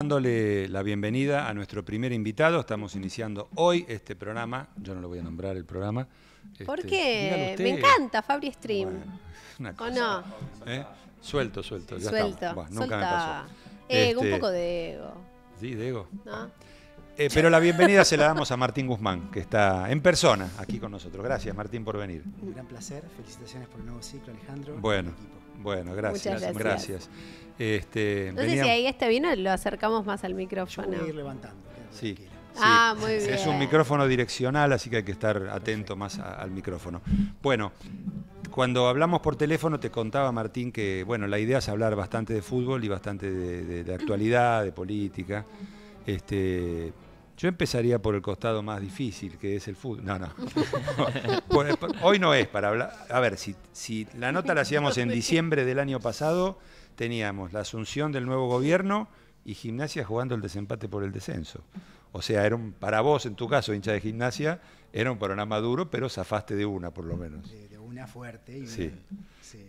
Dándole la bienvenida a nuestro primer invitado, estamos iniciando hoy este programa, yo no lo voy a nombrar el programa. ¿Por Este, qué? dígalo usted. Me encanta Fabri Stream. Bueno, una ¿O cosa. no? ¿Eh? Suelto, suelto, ya Suelto. estamos. Bueno, nunca me Solta. pasó. Ego, Este, un poco de ego. Sí, Diego. ¿no? Eh, pero la bienvenida se la damos a Martín Guzmán, que está en persona aquí con nosotros. Gracias, Martín, por venir. Un gran placer. Felicitaciones por el nuevo ciclo, Alejandro. Bueno, bueno, gracias, Muchas gracias. gracias. Este, No sé venía- si ahí está bien o lo acercamos más al Yo micrófono. voy a ir levantando. Sí. Ah, muy bien. Es un micrófono direccional, así que hay que estar atento más a- al micrófono. Bueno, cuando hablamos por teléfono te contaba Martín que bueno, la idea es hablar bastante de fútbol y bastante de, de- de actualidad, de política. Este, yo empezaría por el costado más difícil, que es el fútbol. No, no. Por- Hoy no es para hablar. A ver, si, si la nota la hacíamos en diciembre del año pasado, teníamos la asunción del nuevo gobierno y gimnasia jugando el desempate por el descenso. O sea, era un, para vos, en tu caso, hincha de gimnasia, era un programa duro, pero zafaste de una, por lo menos. De, de una fuerte. Y Sí.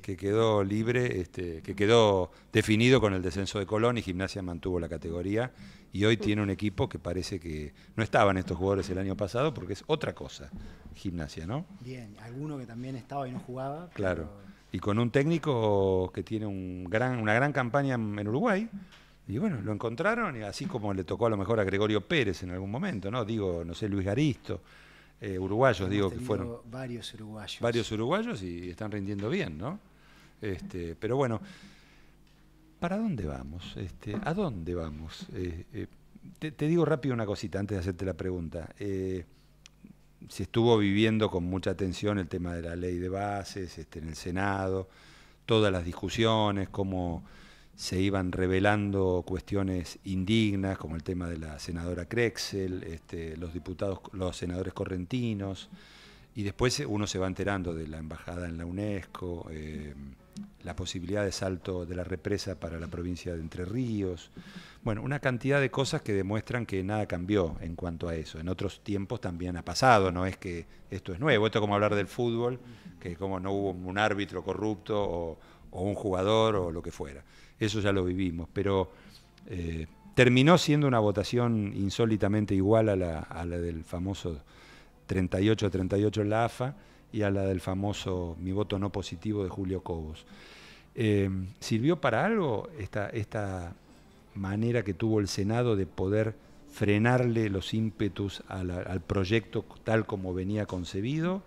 Que quedó libre, este, que quedó definido con el descenso de Colón y Gimnasia mantuvo la categoría. Y hoy tiene un equipo que parece que no estaban estos jugadores el año pasado porque es otra cosa, Gimnasia, ¿no? Bien, alguno que también estaba y no jugaba. pero- Claro. Y con un técnico que tiene un gran, una gran campaña en Uruguay. Y bueno, lo encontraron, y así como le tocó a lo mejor a Gregorio Pérez en algún momento, ¿no? Digo, no sé, Luis Garisto, eh, uruguayos, hemos digo, que fueron Varios uruguayos. varios uruguayos y están rindiendo bien, ¿no? Este, pero bueno, ¿para dónde vamos? Este, ¿A dónde vamos? Eh, eh, te, te digo rápido una cosita antes de hacerte la pregunta. Se estuvo viviendo con mucha atención el tema de la ley de bases este, en el Senado, todas las discusiones, cómo se iban revelando cuestiones indignas, como el tema de la senadora Krexel, este, los diputados, los senadores correntinos, y después uno se va enterando de la embajada en la UNESCO, eh, la posibilidad de salto de la represa para la provincia de Entre Ríos. Bueno, una cantidad de cosas que demuestran que nada cambió en cuanto a eso. En otros tiempos también ha pasado, no es que esto es nuevo. Esto es como hablar del fútbol, que como no hubo un árbitro corrupto o, un jugador o lo que fuera. Eso ya lo vivimos, pero eh, terminó siendo una votación insólitamente igual a la, a la del famoso 38-38 en la AFA y a la del famoso mi voto no positivo de Julio Cobos. Eh, ¿Sirvió para algo esta, esta manera que tuvo el Senado de poder frenarle los ímpetus al proyecto tal como venía concebido?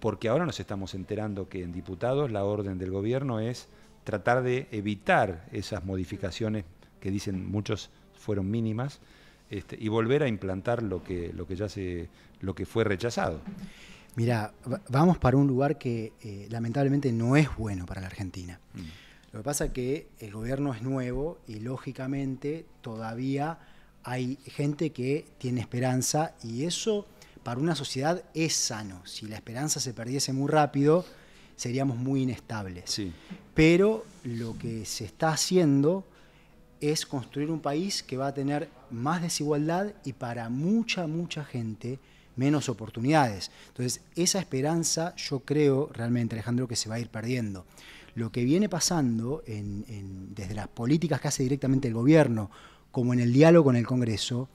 Porque ahora nos estamos enterando que en diputados la orden del gobierno es tratar de evitar esas modificaciones que dicen muchos fueron mínimas este, y volver a implantar lo que, lo que ya se, lo que fue rechazado. Mira, va- vamos para un lugar que eh, lamentablemente no es bueno para la Argentina. Mm. Lo que pasa es que el gobierno es nuevo y lógicamente todavía hay gente que tiene esperanza y eso para una sociedad es sano. Si la esperanza se perdiese muy rápido, seríamos muy inestables. Sí. Pero lo que se está haciendo es construir un país que va a tener más desigualdad y para mucha, mucha gente menos oportunidades. Entonces, esa esperanza yo creo realmente, Alejandro, que se va a ir perdiendo. Lo que viene pasando en- en- desde las políticas que hace directamente el gobierno, como en el diálogo con el Congreso,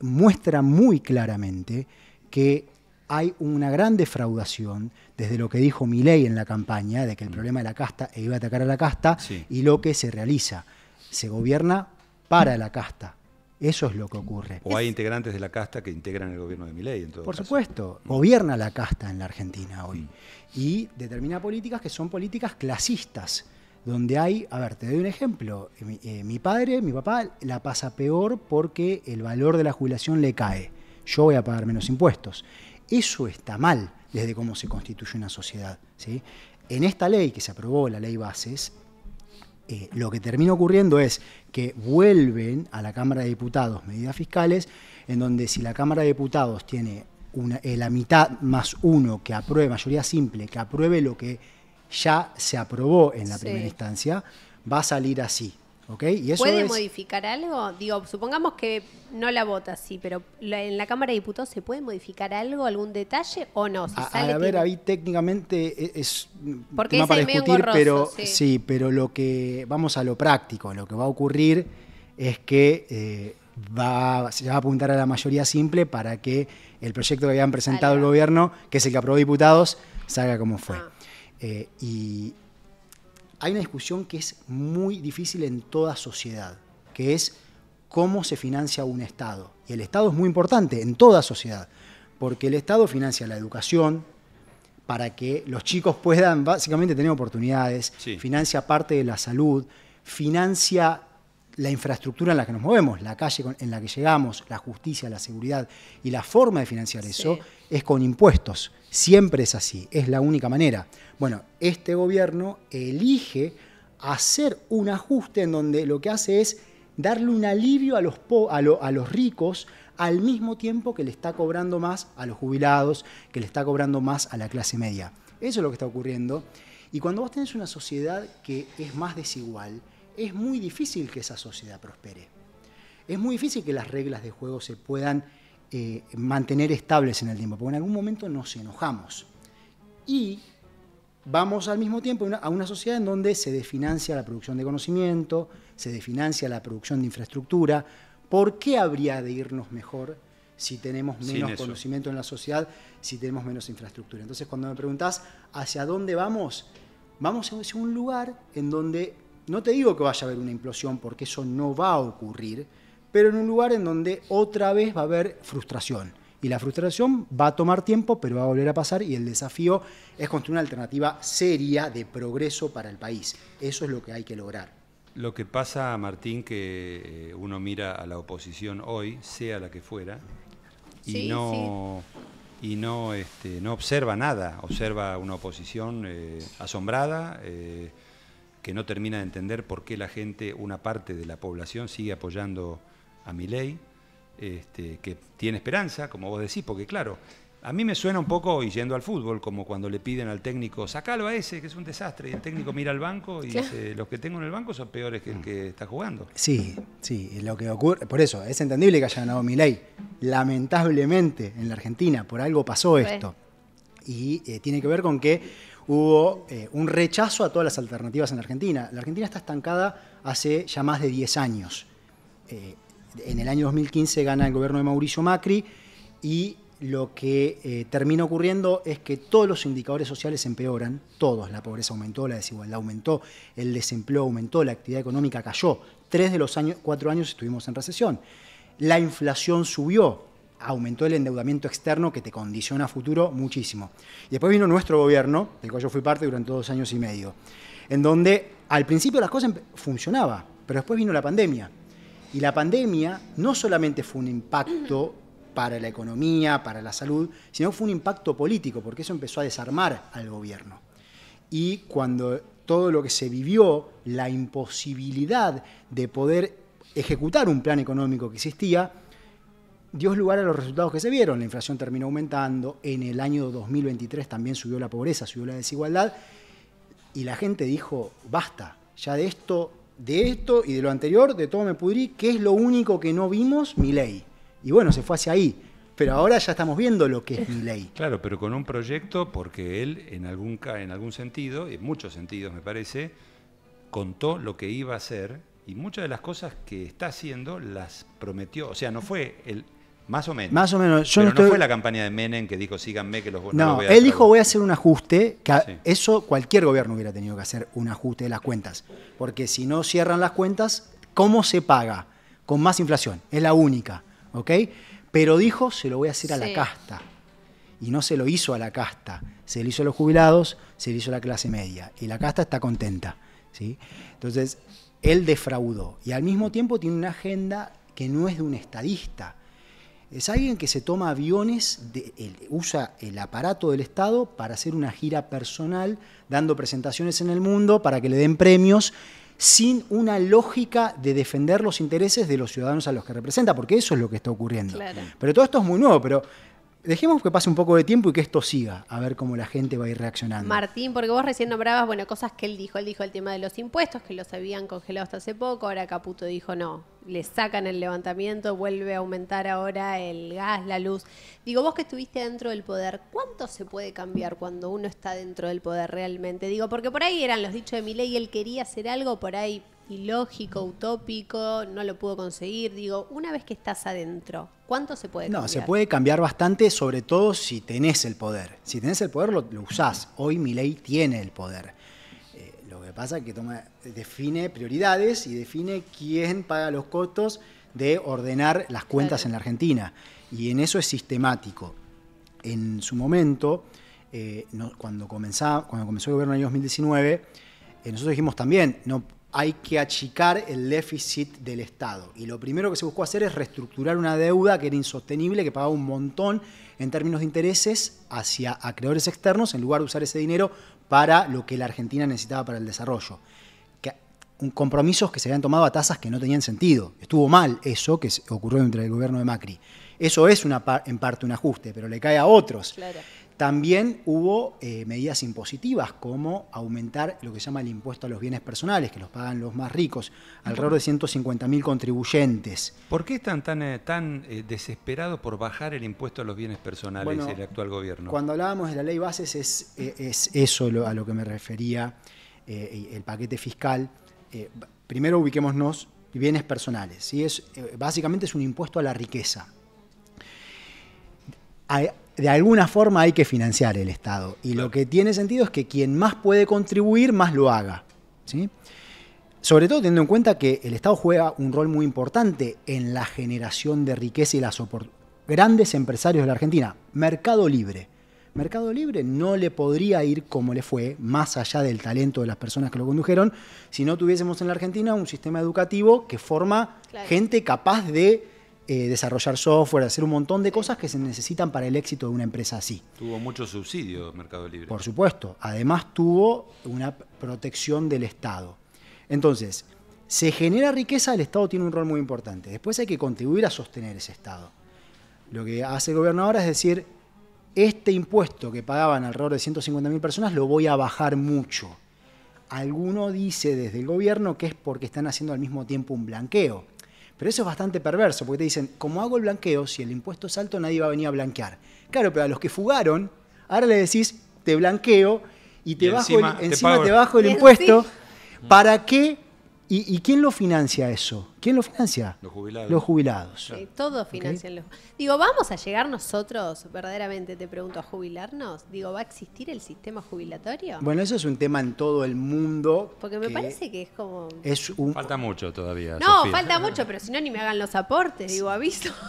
muestra muy claramente que hay una gran defraudación desde lo que dijo Milei en la campaña, de que el problema de la casta e iba a atacar a la casta, Sí. y lo que se realiza. Se gobierna para la casta. Eso es lo que ocurre. O hay integrantes de la casta que integran el gobierno de Milei, en todo Por caso. supuesto, gobierna la casta en la Argentina hoy. Mm. Y determina políticas que son políticas clasistas, donde hay, a ver, te doy un ejemplo, mi, eh, mi padre, mi papá la pasa peor porque el valor de la jubilación le cae. Yo voy a pagar menos impuestos. Eso está mal desde cómo se constituye una sociedad. ¿sí? En esta ley que se aprobó, la ley Bases, eh, lo que termina ocurriendo es que vuelven a la Cámara de Diputados medidas fiscales, en donde si la Cámara de Diputados tiene una, eh, la mitad más uno que apruebe, mayoría simple, que apruebe lo que ya se aprobó en la Sí. primera instancia, va a salir así. ¿Ok? Y eso ¿Puede es- modificar algo? Digo, supongamos que no la vota, sí, pero la- en la Cámara de Diputados se puede modificar algo, algún detalle o no? Si A, sale, a ver, tiene- ahí técnicamente e- es Porque tema es para discutir, engorroso, pero sí. sí, pero lo que vamos a lo práctico, lo que va a ocurrir es que eh, va, se va a apuntar a la mayoría simple para que el proyecto que habían presentado el gobierno, que es el que aprobó diputados, salga como fue. Ah. Eh, y hay una discusión que es muy difícil en toda sociedad, que es cómo se financia un Estado. Y el Estado es muy importante en toda sociedad, porque el Estado financia la educación para que los chicos puedan básicamente tener oportunidades, Sí. financia parte de la salud, financia la infraestructura en la que nos movemos, la calle en la que llegamos, la justicia, la seguridad. Y la forma de financiar eso es con impuestos. Siempre es así, es la única manera. Bueno, este gobierno elige hacer un ajuste en donde lo que hace es darle un alivio a los, po- a lo- a los ricos al mismo tiempo que le está cobrando más a los jubilados, que le está cobrando más a la clase media. Eso es lo que está ocurriendo. Y cuando vos tenés una sociedad que es más desigual, es muy difícil que esa sociedad prospere. Es muy difícil que las reglas de juego se puedan eh, mantener estables en el tiempo, porque en algún momento nos enojamos. Y vamos al mismo tiempo a una, a sociedad en donde se desfinancia la producción de conocimiento, se desfinancia la producción de infraestructura. ¿Por qué habría de irnos mejor si tenemos menos conocimiento en la sociedad, si tenemos menos infraestructura? Entonces, cuando me preguntás hacia dónde vamos, vamos hacia un lugar en donde, no te digo que vaya a haber una implosión, porque eso no va a ocurrir, pero en un lugar en donde otra vez va a haber frustración. Y la frustración va a tomar tiempo, pero va a volver a pasar y el desafío es construir una alternativa seria de progreso para el país. Eso es lo que hay que lograr. Lo que pasa, Martín, que eh, uno mira a la oposición hoy, sea la que fuera, y Sí, no, y no, este, no observa nada, observa una oposición eh, asombrada, eh, que no termina de entender por qué la gente, una parte de la población, sigue apoyando a Milei, este, que tiene esperanza, como vos decís, porque claro, a mí me suena un poco, y yendo al fútbol, como cuando le piden al técnico, sacalo a ese, que es un desastre, y el técnico mira al banco y Claro. dice, los que tengo en el banco son peores que el que está jugando. Sí, sí, lo que ocurre, por eso, es entendible que haya ganado Milei. Lamentablemente, en la Argentina, por algo pasó Bueno. esto. Y eh, tiene que ver con que hubo eh, un rechazo a todas las alternativas en la Argentina. La Argentina está estancada hace ya más de 10 años. Eh, en el año 2015 gana el gobierno de Mauricio Macri y lo que eh, termina ocurriendo es que todos los indicadores sociales empeoran, todos, la pobreza aumentó, la desigualdad aumentó, el desempleo aumentó, la actividad económica cayó. Tres de los años, cuatro años estuvimos en recesión. La inflación subió, aumentó el endeudamiento externo que te condiciona a futuro muchísimo. Y después vino nuestro gobierno, del cual yo fui parte durante dos años y medio, en donde al principio las cosas empe- funcionaba, pero después vino la pandemia. Y la pandemia no solamente fue un impacto para la economía, para la salud, sino fue un impacto político, porque eso empezó a desarmar al gobierno. Y cuando todo lo que se vivió, la imposibilidad de poder ejecutar un plan económico que existía, dio lugar a los resultados que se vieron. La inflación terminó aumentando, en el año 2023 también subió la pobreza, subió la desigualdad, y la gente dijo, basta, ya de esto, de esto y de lo anterior, de todo me pudrí, ¿qué es lo único que no vimos? Mi ley. Y bueno, se fue hacia ahí. Pero ahora ya estamos viendo lo que es mi ley. Claro, pero con un proyecto porque él, en algún, en algún sentido, en muchos sentidos me parece, contó lo que iba a hacer y muchas de las cosas que está haciendo las prometió. O sea, no fue el más o menos. Más o menos, yo pero no estoy- fue la campaña de Menem que dijo síganme que los no, los No, voy a él dijo defraudar". voy a hacer un ajuste, que a- Sí. eso cualquier gobierno hubiera tenido que hacer un ajuste de las cuentas, porque si no cierran las cuentas, ¿cómo se paga? Con más inflación, es la única, ¿ok? Pero dijo se lo voy a hacer a la casta, y no se lo hizo a la casta, se lo hizo a los jubilados, se lo hizo a la clase media, y la casta está contenta, ¿sí? Entonces, él defraudó, y al mismo tiempo tiene una agenda que no es de un estadista, es alguien que se toma aviones, de- el- usa el aparato del Estado para hacer una gira personal, dando presentaciones en el mundo para que le den premios, sin una lógica de defender los intereses de los ciudadanos a los que representa, porque eso es lo que está ocurriendo. Claro. Pero todo esto es muy nuevo, pero dejemos que pase un poco de tiempo y que esto siga, a ver cómo la gente va a ir reaccionando. Martín, porque vos recién nombrabas, bueno, cosas que él dijo. Él dijo el tema de los impuestos, que los habían congelado hasta hace poco. Ahora Caputo dijo, no, le sacan el levantamiento, vuelve a aumentar ahora el gas, la luz. Digo, vos que estuviste dentro del poder, ¿cuánto se puede cambiar cuando uno está dentro del poder realmente? Digo, porque por ahí eran los dichos de Milei, él quería hacer algo, por ahí ilógico, utópico, no lo pudo conseguir. Digo, una vez que estás adentro, ¿cuánto se puede cambiar? No, se puede cambiar bastante, sobre todo si tenés el poder. Si tenés el poder, lo, lo usás. Hoy mi ley tiene el poder. Eh, lo que pasa es que toma, define prioridades y define quién paga los costos de ordenar las cuentas Claro. en la Argentina. Y en eso es sistemático. En su momento, eh, no- cuando, comenzaba, cuando comenzó el gobierno en el año 2019, eh, nosotros dijimos también, no, hay que achicar el déficit del Estado. Y lo primero que se buscó hacer es reestructurar una deuda que era insostenible, que pagaba un montón en términos de intereses hacia acreedores externos, en lugar de usar ese dinero para lo que la Argentina necesitaba para el desarrollo. Que, compromisos que se habían tomado a tasas que no tenían sentido. Estuvo mal eso que ocurrió entre el gobierno de Macri. Eso es una, par- en parte un ajuste, pero le cae a otros. Claro. También hubo eh, medidas impositivas como aumentar lo que se llama el impuesto a los bienes personales, que los pagan los más ricos, alrededor de 150.000 contribuyentes. ¿Por qué están tan, eh, tan eh, desesperados por bajar el impuesto a los bienes personales Bueno, el actual gobierno? Cuando hablábamos de la ley bases es, eh, es eso lo- a lo que me refería eh, el paquete fiscal. Eh, primero ubiquémonos bienes personales. ¿sí? Es, eh, básicamente es un impuesto a la riqueza. Hay- de alguna forma hay que financiar el Estado. Y lo que tiene sentido es que quien más puede contribuir, más lo haga. ¿sí? Sobre todo teniendo en cuenta que el Estado juega un rol muy importante en la generación de riqueza y las opor- grandes empresarios de la Argentina. Mercado libre. Mercado libre no le podría ir como le fue, más allá del talento de las personas que lo condujeron, si no tuviésemos en la Argentina un sistema educativo que forma Claro. gente capaz de eh, desarrollar software, hacer un montón de cosas que se necesitan para el éxito de una empresa así. Tuvo mucho subsidio Mercado Libre. Por supuesto. Además tuvo una protección del Estado. Entonces, se genera riqueza, el Estado tiene un rol muy importante. Después hay que contribuir a sostener ese Estado. Lo que hace el gobierno ahora es decir, este impuesto que pagaban alrededor de 150.000 personas lo voy a bajar mucho. Alguno dice desde el gobierno que es porque están haciendo al mismo tiempo un blanqueo. Pero eso es bastante perverso, porque te dicen, como hago el blanqueo, si el impuesto es alto nadie va a venir a blanquear. Claro, pero a los que fugaron, ahora le decís, te blanqueo y te Y bajo encima el, te encima pago- te bajo el impuesto. ¿Para qué? ¿Y, y quién lo financia eso? ¿Quién lo financia? Los jubilados. Los jubilados. Sí, todo financian los- Digo, ¿vamos a llegar nosotros, verdaderamente te pregunto, a jubilarnos? Digo, ¿va a existir el sistema jubilatorio? Bueno, eso es un tema en todo el mundo. Porque me que parece que es como... es un Falta mucho todavía. No, Sofía. falta mucho, pero si no, ni me hagan los aportes, digo, aviso.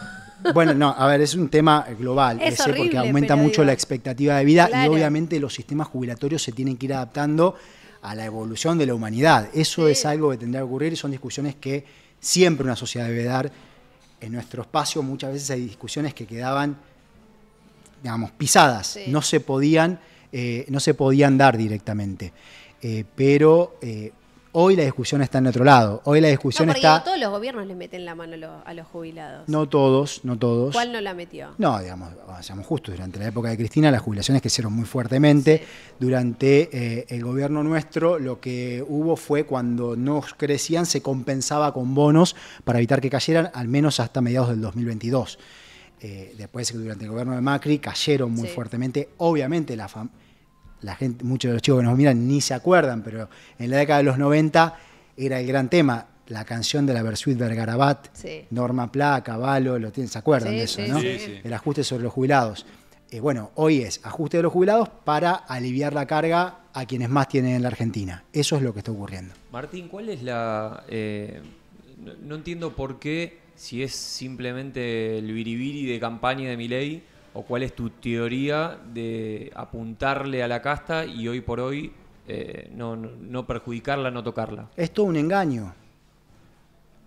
Bueno, no, a ver, es un tema global, Es ese, porque horrible, aumenta mucho digo- la expectativa de vida y obviamente los sistemas jubilatorios se tienen que ir adaptando a la evolución de la humanidad. Eso Sí. es algo que tendrá que ocurrir y son discusiones que siempre una sociedad debe dar. En nuestro espacio muchas veces hay discusiones que quedaban, digamos, pisadas, Sí. no se podían, eh, no se podían dar directamente. Eh, pero eh, hoy la discusión está en otro lado. Hoy la No, discusión porque está. todos los gobiernos le meten la mano a los, a los jubilados. No todos, no todos. ¿Cuál no la metió? No, digamos, seamos justos, durante la época de Cristina las jubilaciones crecieron muy fuertemente. Sí. Durante eh, el gobierno nuestro lo que hubo fue cuando no crecían se compensaba con bonos para evitar que cayeran, al menos hasta mediados del 2022. Eh, después, durante el gobierno de Macri, cayeron muy Sí. fuertemente. Obviamente, la, fam- la gente, muchos de los chicos que nos miran ni se acuerdan, pero en la década de los 90 era el gran tema. La canción de la Versuit Vergarabat, Sí. Norma Pla, Caballo, lo tienen, ¿se acuerdan Sí, de eso, sí, no? sí. Sí, sí. El ajuste sobre los jubilados. Eh, bueno, hoy es ajuste de los jubilados para aliviar la carga a quienes más tienen en la Argentina. Eso es lo que está ocurriendo. Martín, ¿cuál es la... eh, no, no entiendo por qué, si es simplemente el biribiri de campaña de Milei, o cuál es tu teoría de apuntarle a la casta y hoy por hoy eh, no, no- no perjudicarla, no tocarla. Es todo un engaño.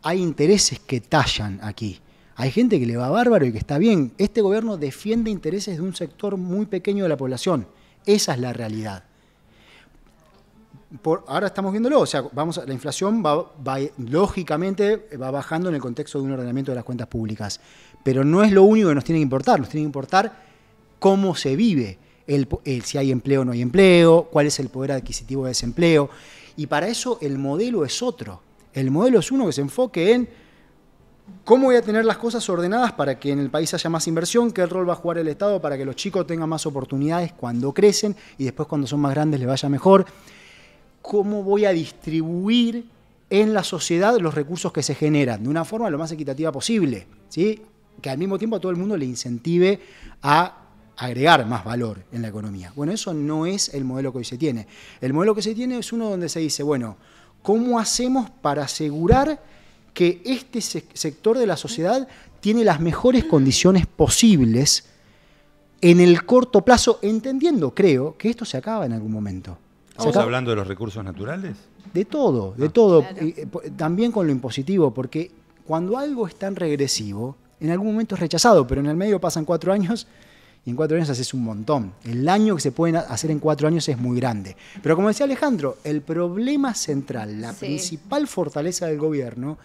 Hay intereses que tallan aquí. Hay gente que le va bárbaro y que está bien. Este gobierno defiende intereses de un sector muy pequeño de la población. Esa es la realidad. Ahora estamos viéndolo, o sea, vamos la inflación va, lógicamente va bajando en el contexto de un ordenamiento de las cuentas públicas, pero no es lo único que nos tiene que importar, nos tiene que importar cómo se vive, el, si hay empleo o no hay empleo, cuál es el poder adquisitivo de ese empleo, y para eso el modelo es otro. El modelo es uno que se enfoque en cómo voy a tener las cosas ordenadas para que en el país haya más inversión, qué rol va a jugar el Estado para que los chicos tengan más oportunidades cuando crecen y después cuando son más grandes les vaya mejor cómo voy a distribuir en la sociedad los recursos que se generan de una forma lo más equitativa posible, ¿sí? que al mismo tiempo a todo el mundo le incentive a agregar más valor en la economía. Bueno, eso no es el modelo que hoy se tiene. El modelo que se tiene es uno donde se dice, bueno, ¿cómo hacemos para asegurar que este sector de la sociedad tiene las mejores condiciones posibles en el corto plazo, entendiendo, creo, que esto se acaba en algún momento. ¿Estamos hablando de los recursos naturales? De todo, de ah. todo. Eh, también con lo impositivo, porque cuando algo es tan regresivo, en algún momento es rechazado, pero en el medio pasan cuatro años y en cuatro años haces un montón. El daño que se puede hacer en cuatro años es muy grande. Pero como decía Alejandro, el problema central, la principal fortaleza del gobierno,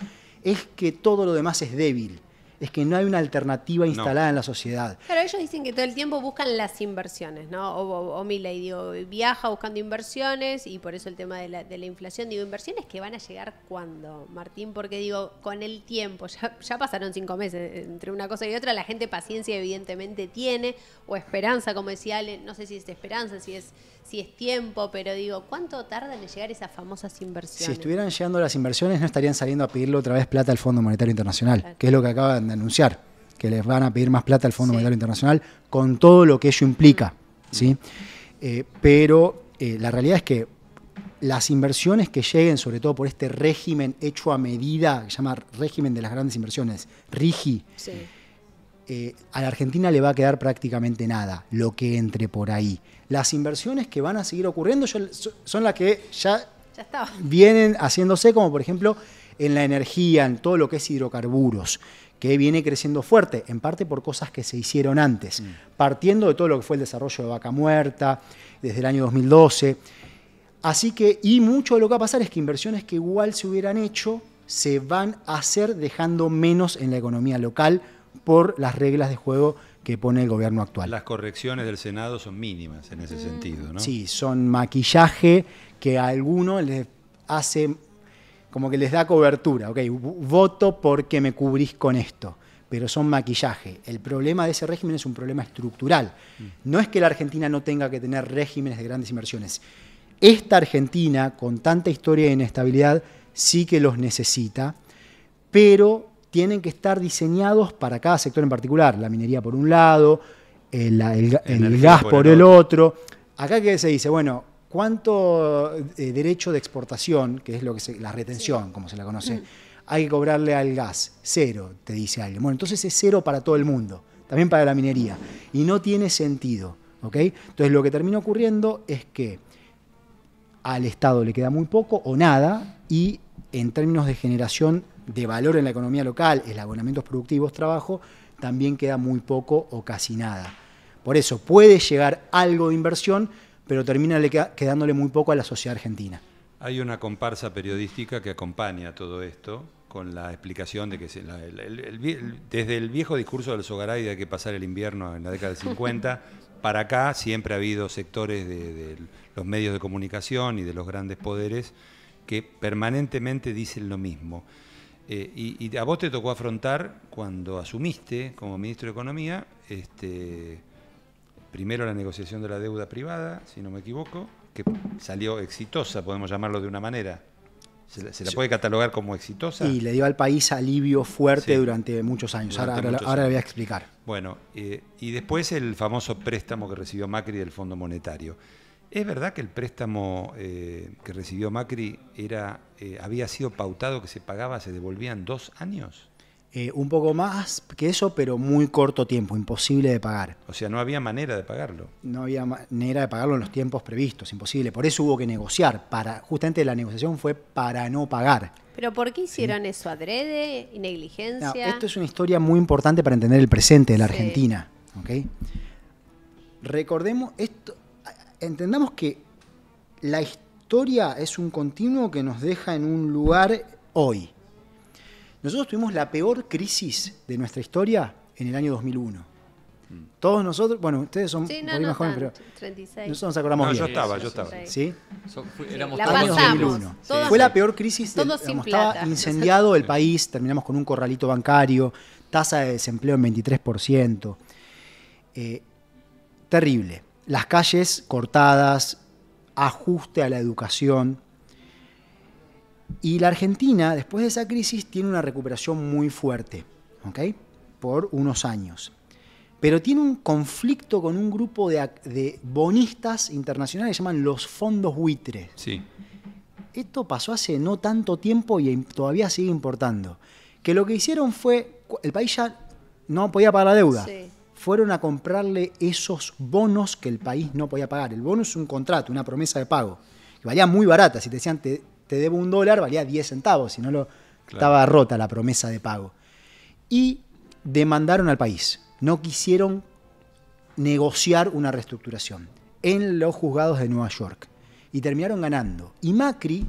es que todo lo demás es débil es que no hay una alternativa instalada en la sociedad. Pero ellos dicen que todo el tiempo buscan las inversiones, ¿no? O, o, Miley, digo, viaja buscando inversiones y por eso el tema de la, de la, inflación. Digo, inversiones que van a llegar cuándo, Martín, porque digo, con el tiempo, ya, ya pasaron cinco meses entre una cosa y otra, la gente paciencia evidentemente tiene, o esperanza, como decía Ale, no sé si es esperanza, si es si es tiempo, pero digo, ¿cuánto tardan en llegar esas famosas inversiones? Si estuvieran llegando las inversiones, no estarían saliendo a pedirle otra vez plata al Fondo Monetario Internacional, que es lo que acaban de anunciar, que les van a pedir más plata al Fondo Monetario Internacional con todo lo que ello implica. ¿sí? Eh, pero eh, la realidad es que las inversiones que lleguen, sobre todo por este régimen hecho a medida, que se llama régimen de las grandes inversiones, RIGI, eh, a la Argentina le va a quedar prácticamente nada, lo que entre por ahí. Las inversiones que van a seguir ocurriendo son las que ya, vienen haciéndose, como por ejemplo en la energía, en todo lo que es hidrocarburos, que viene creciendo fuerte, en parte por cosas que se hicieron antes, mm. partiendo de todo lo que fue el desarrollo de Vaca Muerta, desde el año 2012. Así que, y mucho de lo que va a pasar es que inversiones que igual se hubieran hecho se van a hacer dejando menos en la economía local por las reglas de juego que pone el gobierno actual. Las correcciones del Senado son mínimas en ese sentido, ¿no? Sí, son maquillaje que a algunos les hace como que les da cobertura, ok, voto porque me cubrís con esto, pero son maquillaje. El problema de ese régimen es un problema estructural. Mm. No es que la Argentina no tenga que tener regímenes de grandes inversiones. Esta Argentina, con tanta historia de inestabilidad, sí que los necesita, pero tienen que estar diseñados para cada sector en particular. La minería por un lado, el, gas por, el otro. Acá que se dice, bueno, ¿cuánto eh, derecho de exportación, que es lo que se, la retención, como se la conoce, mm. hay que cobrarle al gas? Cero, te dice alguien. Bueno, entonces es cero para todo el mundo, también para la minería. Y no tiene sentido. ¿ok? Entonces lo que termina ocurriendo es que al Estado le queda muy poco o nada y en términos de generación de valor en la economía local, el abonamientos productivos, trabajo, también queda muy poco o casi nada. Por eso puede llegar algo de inversión, pero termina quedándole muy poco a la sociedad argentina. Hay una comparsa periodística que acompaña todo esto con la explicación de que desde el viejo discurso del Sogaray de que pasar el invierno en la década del 50, para acá siempre ha habido sectores de los medios de comunicación y de los grandes poderes que permanentemente dicen lo mismo. Eh, y, a vos te tocó afrontar cuando asumiste como ministro de Economía, este, primero la negociación de la deuda privada, si no me equivoco, que salió exitosa, podemos llamarlo de una manera. ¿Se, la puede catalogar como exitosa? Y le dio al país alivio fuerte durante muchos años. ahora, ahora, le voy a explicar. Bueno, eh, y después el famoso préstamo que recibió Macri del Fondo Monetario. ¿Es verdad que el préstamo eh, que recibió Macri era, eh, había sido pautado que se pagaba, se devolvían dos años? Eh, un poco más que eso, pero muy corto tiempo, imposible de pagar. O sea, no había manera de pagarlo. No había manera de pagarlo en los tiempos previstos, imposible. Por eso hubo que negociar. Para, justamente la negociación fue para no pagar. ¿Pero por qué hicieron eso? ¿Adrede? ¿Negligencia? esto es una historia muy importante para entender el presente de la Argentina. Recordemos, esto, entendamos que la historia es un continuo que nos deja en un lugar hoy. Nosotros tuvimos la peor crisis de nuestra historia en el año 2001. Todos nosotros, bueno, ustedes son sí, no, más jóvenes, pero 36. nosotros nos acordamos bien. Yo estaba, yo estaba. ¿Sí? éramos la año 2001. Fue la peor crisis, del, estaba incendiado el país, terminamos con un corralito bancario, tasa de desempleo en 23%. Eh, terrible las calles cortadas, ajuste a la educación. Y la Argentina, después de esa crisis, tiene una recuperación muy fuerte, ¿ok? Por unos años. Pero tiene un conflicto con un grupo de, bonistas internacionales que se llaman los fondos buitres. Sí. Esto pasó hace no tanto tiempo y todavía sigue importando. Que lo que hicieron fue, el país ya no podía pagar la deuda. Sí. Fueron a comprarle esos bonos que el país no podía pagar. El bono es un contrato, una promesa de pago. Que valía muy barata. Si te decían te, te debo un dólar, valía 10 centavos. Si no, lo, estaba rota la promesa de pago. Y demandaron al país. No quisieron negociar una reestructuración en los juzgados de Nueva York. Y terminaron ganando. Y Macri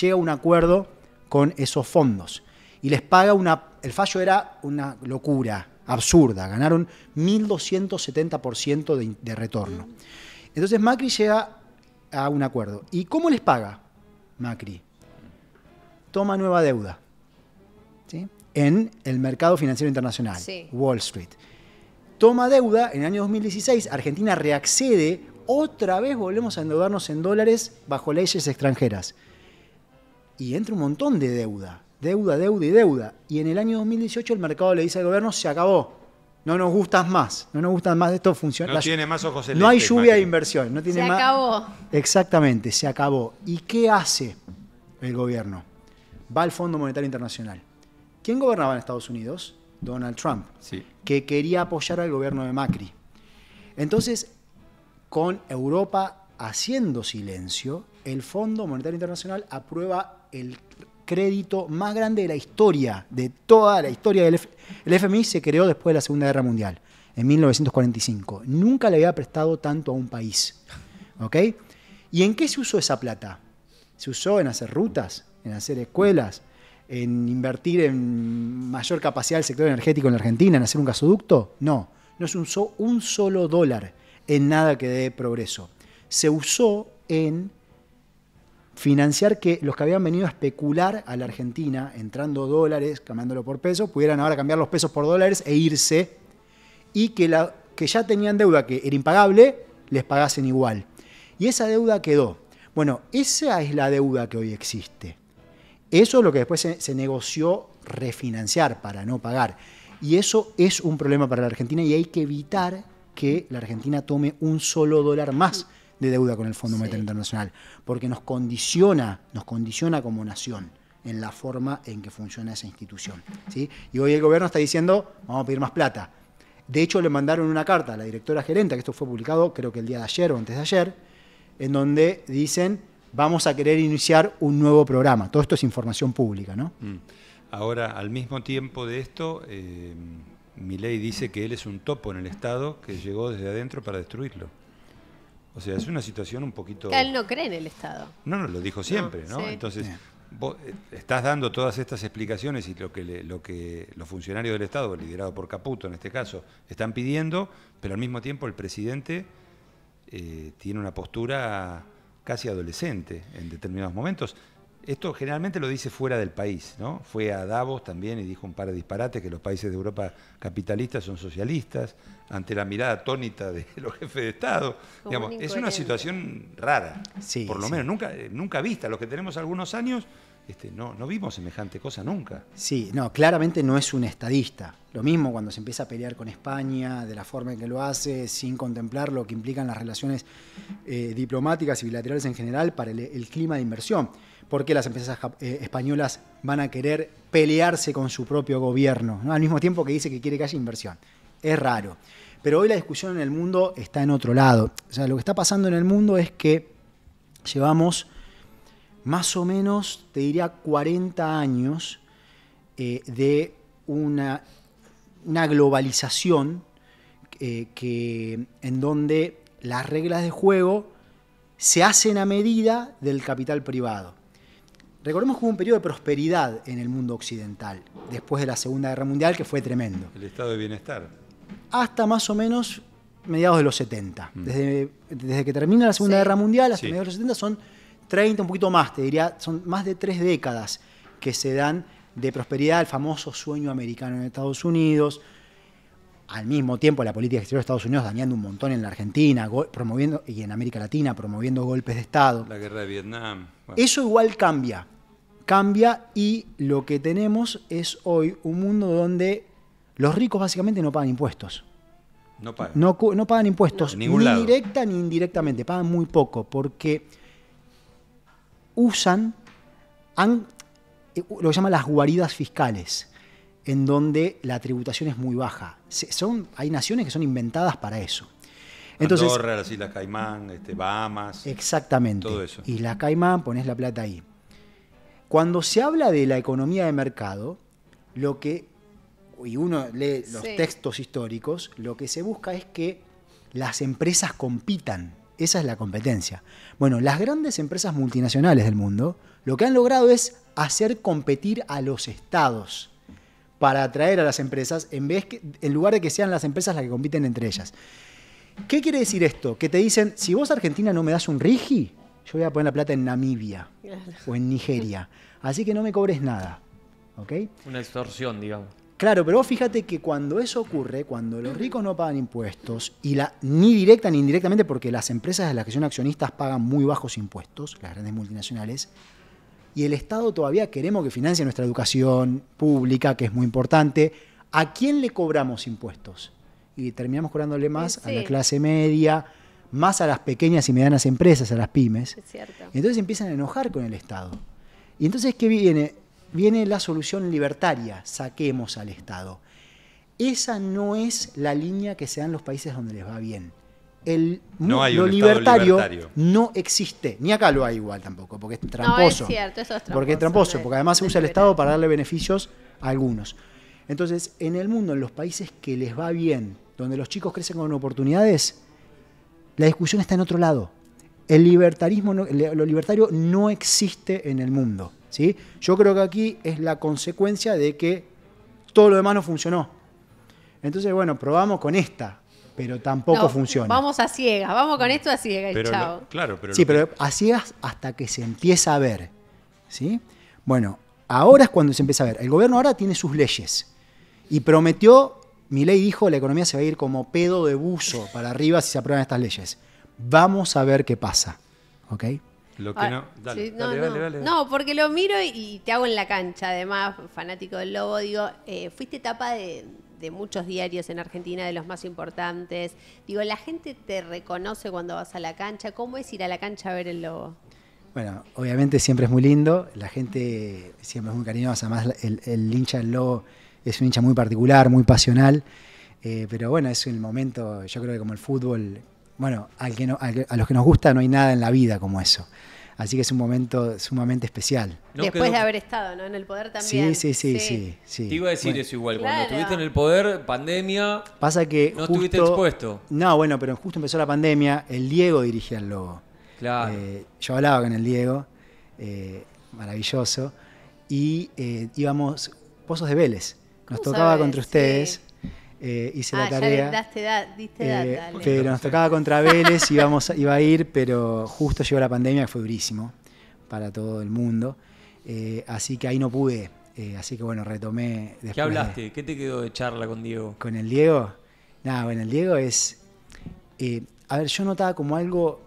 llega a un acuerdo con esos fondos. Y les paga una... El fallo era una locura, absurda. Ganaron 1.270% de, de retorno. Entonces Macri llega a un acuerdo. ¿Y cómo les paga Macri? Toma nueva deuda. ¿sí? En el mercado financiero internacional, Sí. Wall Street toma deuda, en el año 2016 Argentina reaccede, otra vez volvemos a endeudarnos en dólares bajo leyes extranjeras. Y entra un montón de deuda, deuda, deuda y deuda. Y en el año 2018 el mercado le dice al gobierno, se acabó, no nos gustas más, no nos gustan más de esto funciona. No la- tiene más ojos no hay lluvia de inversión, no tiene Se más- acabó. Exactamente, se acabó. ¿Y qué hace el gobierno? Va al Fondo Monetario Internacional. ¿Quién gobernaba en Estados Unidos? Donald Trump Sí. que quería apoyar al gobierno de Macri. Entonces, con Europa haciendo silencio, el Fondo Monetario Internacional aprueba el crédito más grande de la historia, de toda la historia del El FMI se creó después de la Segunda Guerra Mundial, en 1945. Nunca le había prestado tanto a un país. ¿Ok? ¿Y en qué se usó esa plata? Se usó en hacer rutas, en hacer escuelas, en invertir en mayor capacidad del sector energético en la Argentina, en hacer un gasoducto. No, no se usó un solo dólar en nada que dé progreso. Se usó en financiar que los que habían venido a especular a la Argentina, entrando dólares, cambiándolo por pesos, pudieran ahora cambiar los pesos por dólares e irse, y que, la, que ya tenían deuda que era impagable, les pagasen igual. Y esa deuda quedó. Bueno, esa es la deuda que hoy existe. Eso es lo que después se, se negoció refinanciar para no pagar. Y eso es un problema para la Argentina y hay que evitar que la Argentina tome un solo dólar más de deuda con el Fondo Sí. Monetario Internacional, porque nos condiciona, nos condiciona como nación en la forma en que funciona esa institución. ¿sí? Y hoy el gobierno está diciendo, vamos a pedir más plata. De hecho, le mandaron una carta a la directora gerente, que esto fue publicado creo que el día de ayer o antes de ayer, en donde dicen, vamos a querer iniciar un nuevo programa. Todo esto es información pública, ¿no? Mm. Ahora, al mismo tiempo de esto, eh, Milei dice que él es un topo en el Estado que llegó desde adentro para destruirlo. O sea, es una situación un poquito... Que él no cree en el Estado. No, no, lo dijo siempre, ¿no? sí. Entonces, vos eh, estás dando todas estas explicaciones y lo que, le- lo que los funcionarios del Estado, liderado por Caputo en este caso, están pidiendo, pero al mismo tiempo el presidente eh, tiene una postura casi adolescente en determinados momentos. Esto generalmente lo dice fuera del país, ¿no? Fue a Davos también y dijo un par de disparates que los países de Europa capitalistas son socialistas, ante la mirada atónita de los jefes de Estado. Digamos, un es una situación rara, Sí, por lo sí. menos nunca, nunca vista. Los que tenemos algunos años, este, no, vimos semejante cosa nunca. Sí, no, claramente no es un estadista. Lo mismo cuando se empieza a pelear con España, de la forma en que lo hace, sin contemplar lo que implican las relaciones eh, diplomáticas y bilaterales en general para el, clima de inversión. ¿Por qué las empresas eh, españolas van a querer pelearse con su propio gobierno? ¿no? Al mismo tiempo que dice que quiere que haya inversión. Es raro. Pero hoy la discusión en el mundo está en otro lado. O sea, lo que está pasando en el mundo es que llevamos más o menos, te diría, 40 años eh, de una, una globalización eh, que, en donde las reglas de juego se hacen a medida del capital privado. Recordemos que hubo un periodo de prosperidad en el mundo occidental, después de la Segunda Guerra Mundial, que fue tremendo El estado de bienestar. hasta más o menos mediados de los 70. Desde, desde que termina la Segunda Sí. Guerra Mundial hasta Sí. mediados de los 70 son 30, un poquito más, te diría, son más de tres décadas que se dan de prosperidad, el famoso sueño americano en Estados Unidos. Al mismo tiempo, la política exterior de Estados Unidos dañando un montón en la Argentina, promoviendo, y en América Latina, promoviendo golpes de Estado. La guerra de Vietnam. bueno, Eso igual cambia. cambia y lo que tenemos es hoy un mundo donde los ricos básicamente no pagan impuestos. No paga. No, pagan impuestos, No, ni lado. directa ni indirectamente, pagan muy poco, porque usan han- eh, lo que llaman las guaridas fiscales, en donde la tributación es muy baja. Se- son, hay naciones que son inventadas para eso. Entonces, Andorra, las Islas Caimán, este, Bahamas. Exactamente. Todo eso. Isla Caimán, pones la plata ahí. Cuando se habla de la economía de mercado, lo que, y uno lee los Sí. textos históricos, lo que se busca es que las empresas compitan. Esa es la competencia. Bueno, las grandes empresas multinacionales del mundo lo que han logrado es hacer competir a los estados para atraer a las empresas en, vez que, en lugar de que sean las empresas las que compiten entre ellas. ¿Qué quiere decir esto? Que te dicen, si vos Argentina no me das un rigi, yo voy a poner la plata en Namibia o en Nigeria. Así que no me cobres nada. ¿Ok? Una extorsión, digamos. Claro, pero vos fíjate que cuando eso ocurre, cuando los ricos no pagan impuestos, y la, ni directa ni indirectamente, porque las empresas de las que son accionistas pagan muy bajos impuestos, las grandes multinacionales, y el Estado todavía queremos que financie nuestra educación pública, que es muy importante, ¿a quién le cobramos impuestos? Y terminamos cobrándole más a la clase media, más a las pequeñas y medianas empresas, a las pymes. Es cierto. Y entonces empiezan a enojar con el Estado. Y entonces, ¿qué viene? Viene la solución libertaria, saquemos al Estado. Esa no es la línea que se da en los países donde les va bien. El, No hay lo un libertario, libertario. no existe. Ni acá lo hay igual tampoco, porque es No, es tramposo. cierto, eso es tramposo. Porque es tramposo, de- porque además se usa el. Estado para darle beneficios a algunos. Entonces, en el mundo, en los países que les va bien, donde los chicos crecen con oportunidades, la discusión está en otro lado. El libertarismo, no- lo libertario no existe en el mundo. ¿Sí? Yo creo que aquí es la consecuencia de que todo lo demás no funcionó. Entonces, bueno, probamos con esta, pero tampoco No, funciona. Vamos a ciegas, vamos con esto a ciegas y Pero chao. lo- claro, pero sí, pero así es hasta que se empieza a ver. ¿sí? Bueno, ahora es cuando se empieza a ver. El gobierno ahora tiene sus leyes y prometió, mi ley dijo, la economía se va a ir como pedo de buzo para arriba si se aprueban estas leyes. Vamos a ver qué pasa. ¿Ok? Lo que Ah, no. Dale, sí, no, dale, no. dale, dale. No, porque lo miro y, y te hago en la cancha, además, fanático del Lobo, digo, eh, fuiste tapa de, de muchos diarios en Argentina, de los más importantes. Digo, la gente te reconoce cuando vas a la cancha. ¿Cómo es ir a la cancha a ver el Lobo? Bueno, obviamente siempre es muy lindo, la gente siempre es muy cariñosa, además el, el hincha del Lobo es un hincha muy particular, muy pasional, eh, pero bueno, es el momento, yo creo que como el fútbol, bueno, al que no- al que- a los que nos gusta no hay nada en la vida como eso, así que es un momento sumamente especial. No Después quedó- de haber estado, ¿no? En el poder también. Sí, sí, sí, sí. sí. Te iba a decir Bueno, eso igual. Claro. Cuando estuviste en el poder, pandemia, Pasa que no justo- estuviste expuesto. No, bueno, pero justo empezó la pandemia, el Diego dirigía el Lobo. Claro. Eh, yo hablaba con el Diego, eh, maravilloso, y eh, íbamos Pozos de Vélez. Nos ¿Cómo tocaba sabes? contra Sí. Eh, hice ah, la ya tarea. le daste da- diste eh, data. pero nos tocaba contra Vélez, íbamos, iba a ir, pero justo llegó la pandemia, que fue durísimo para todo el mundo. Eh, así que ahí no pude. eh, así que bueno, retomé después. ¿Qué de- hablaste? ¿Qué te quedó de charla con Diego? con el Diego. Nada, bueno, el Diego es. eh, a ver, yo notaba como algo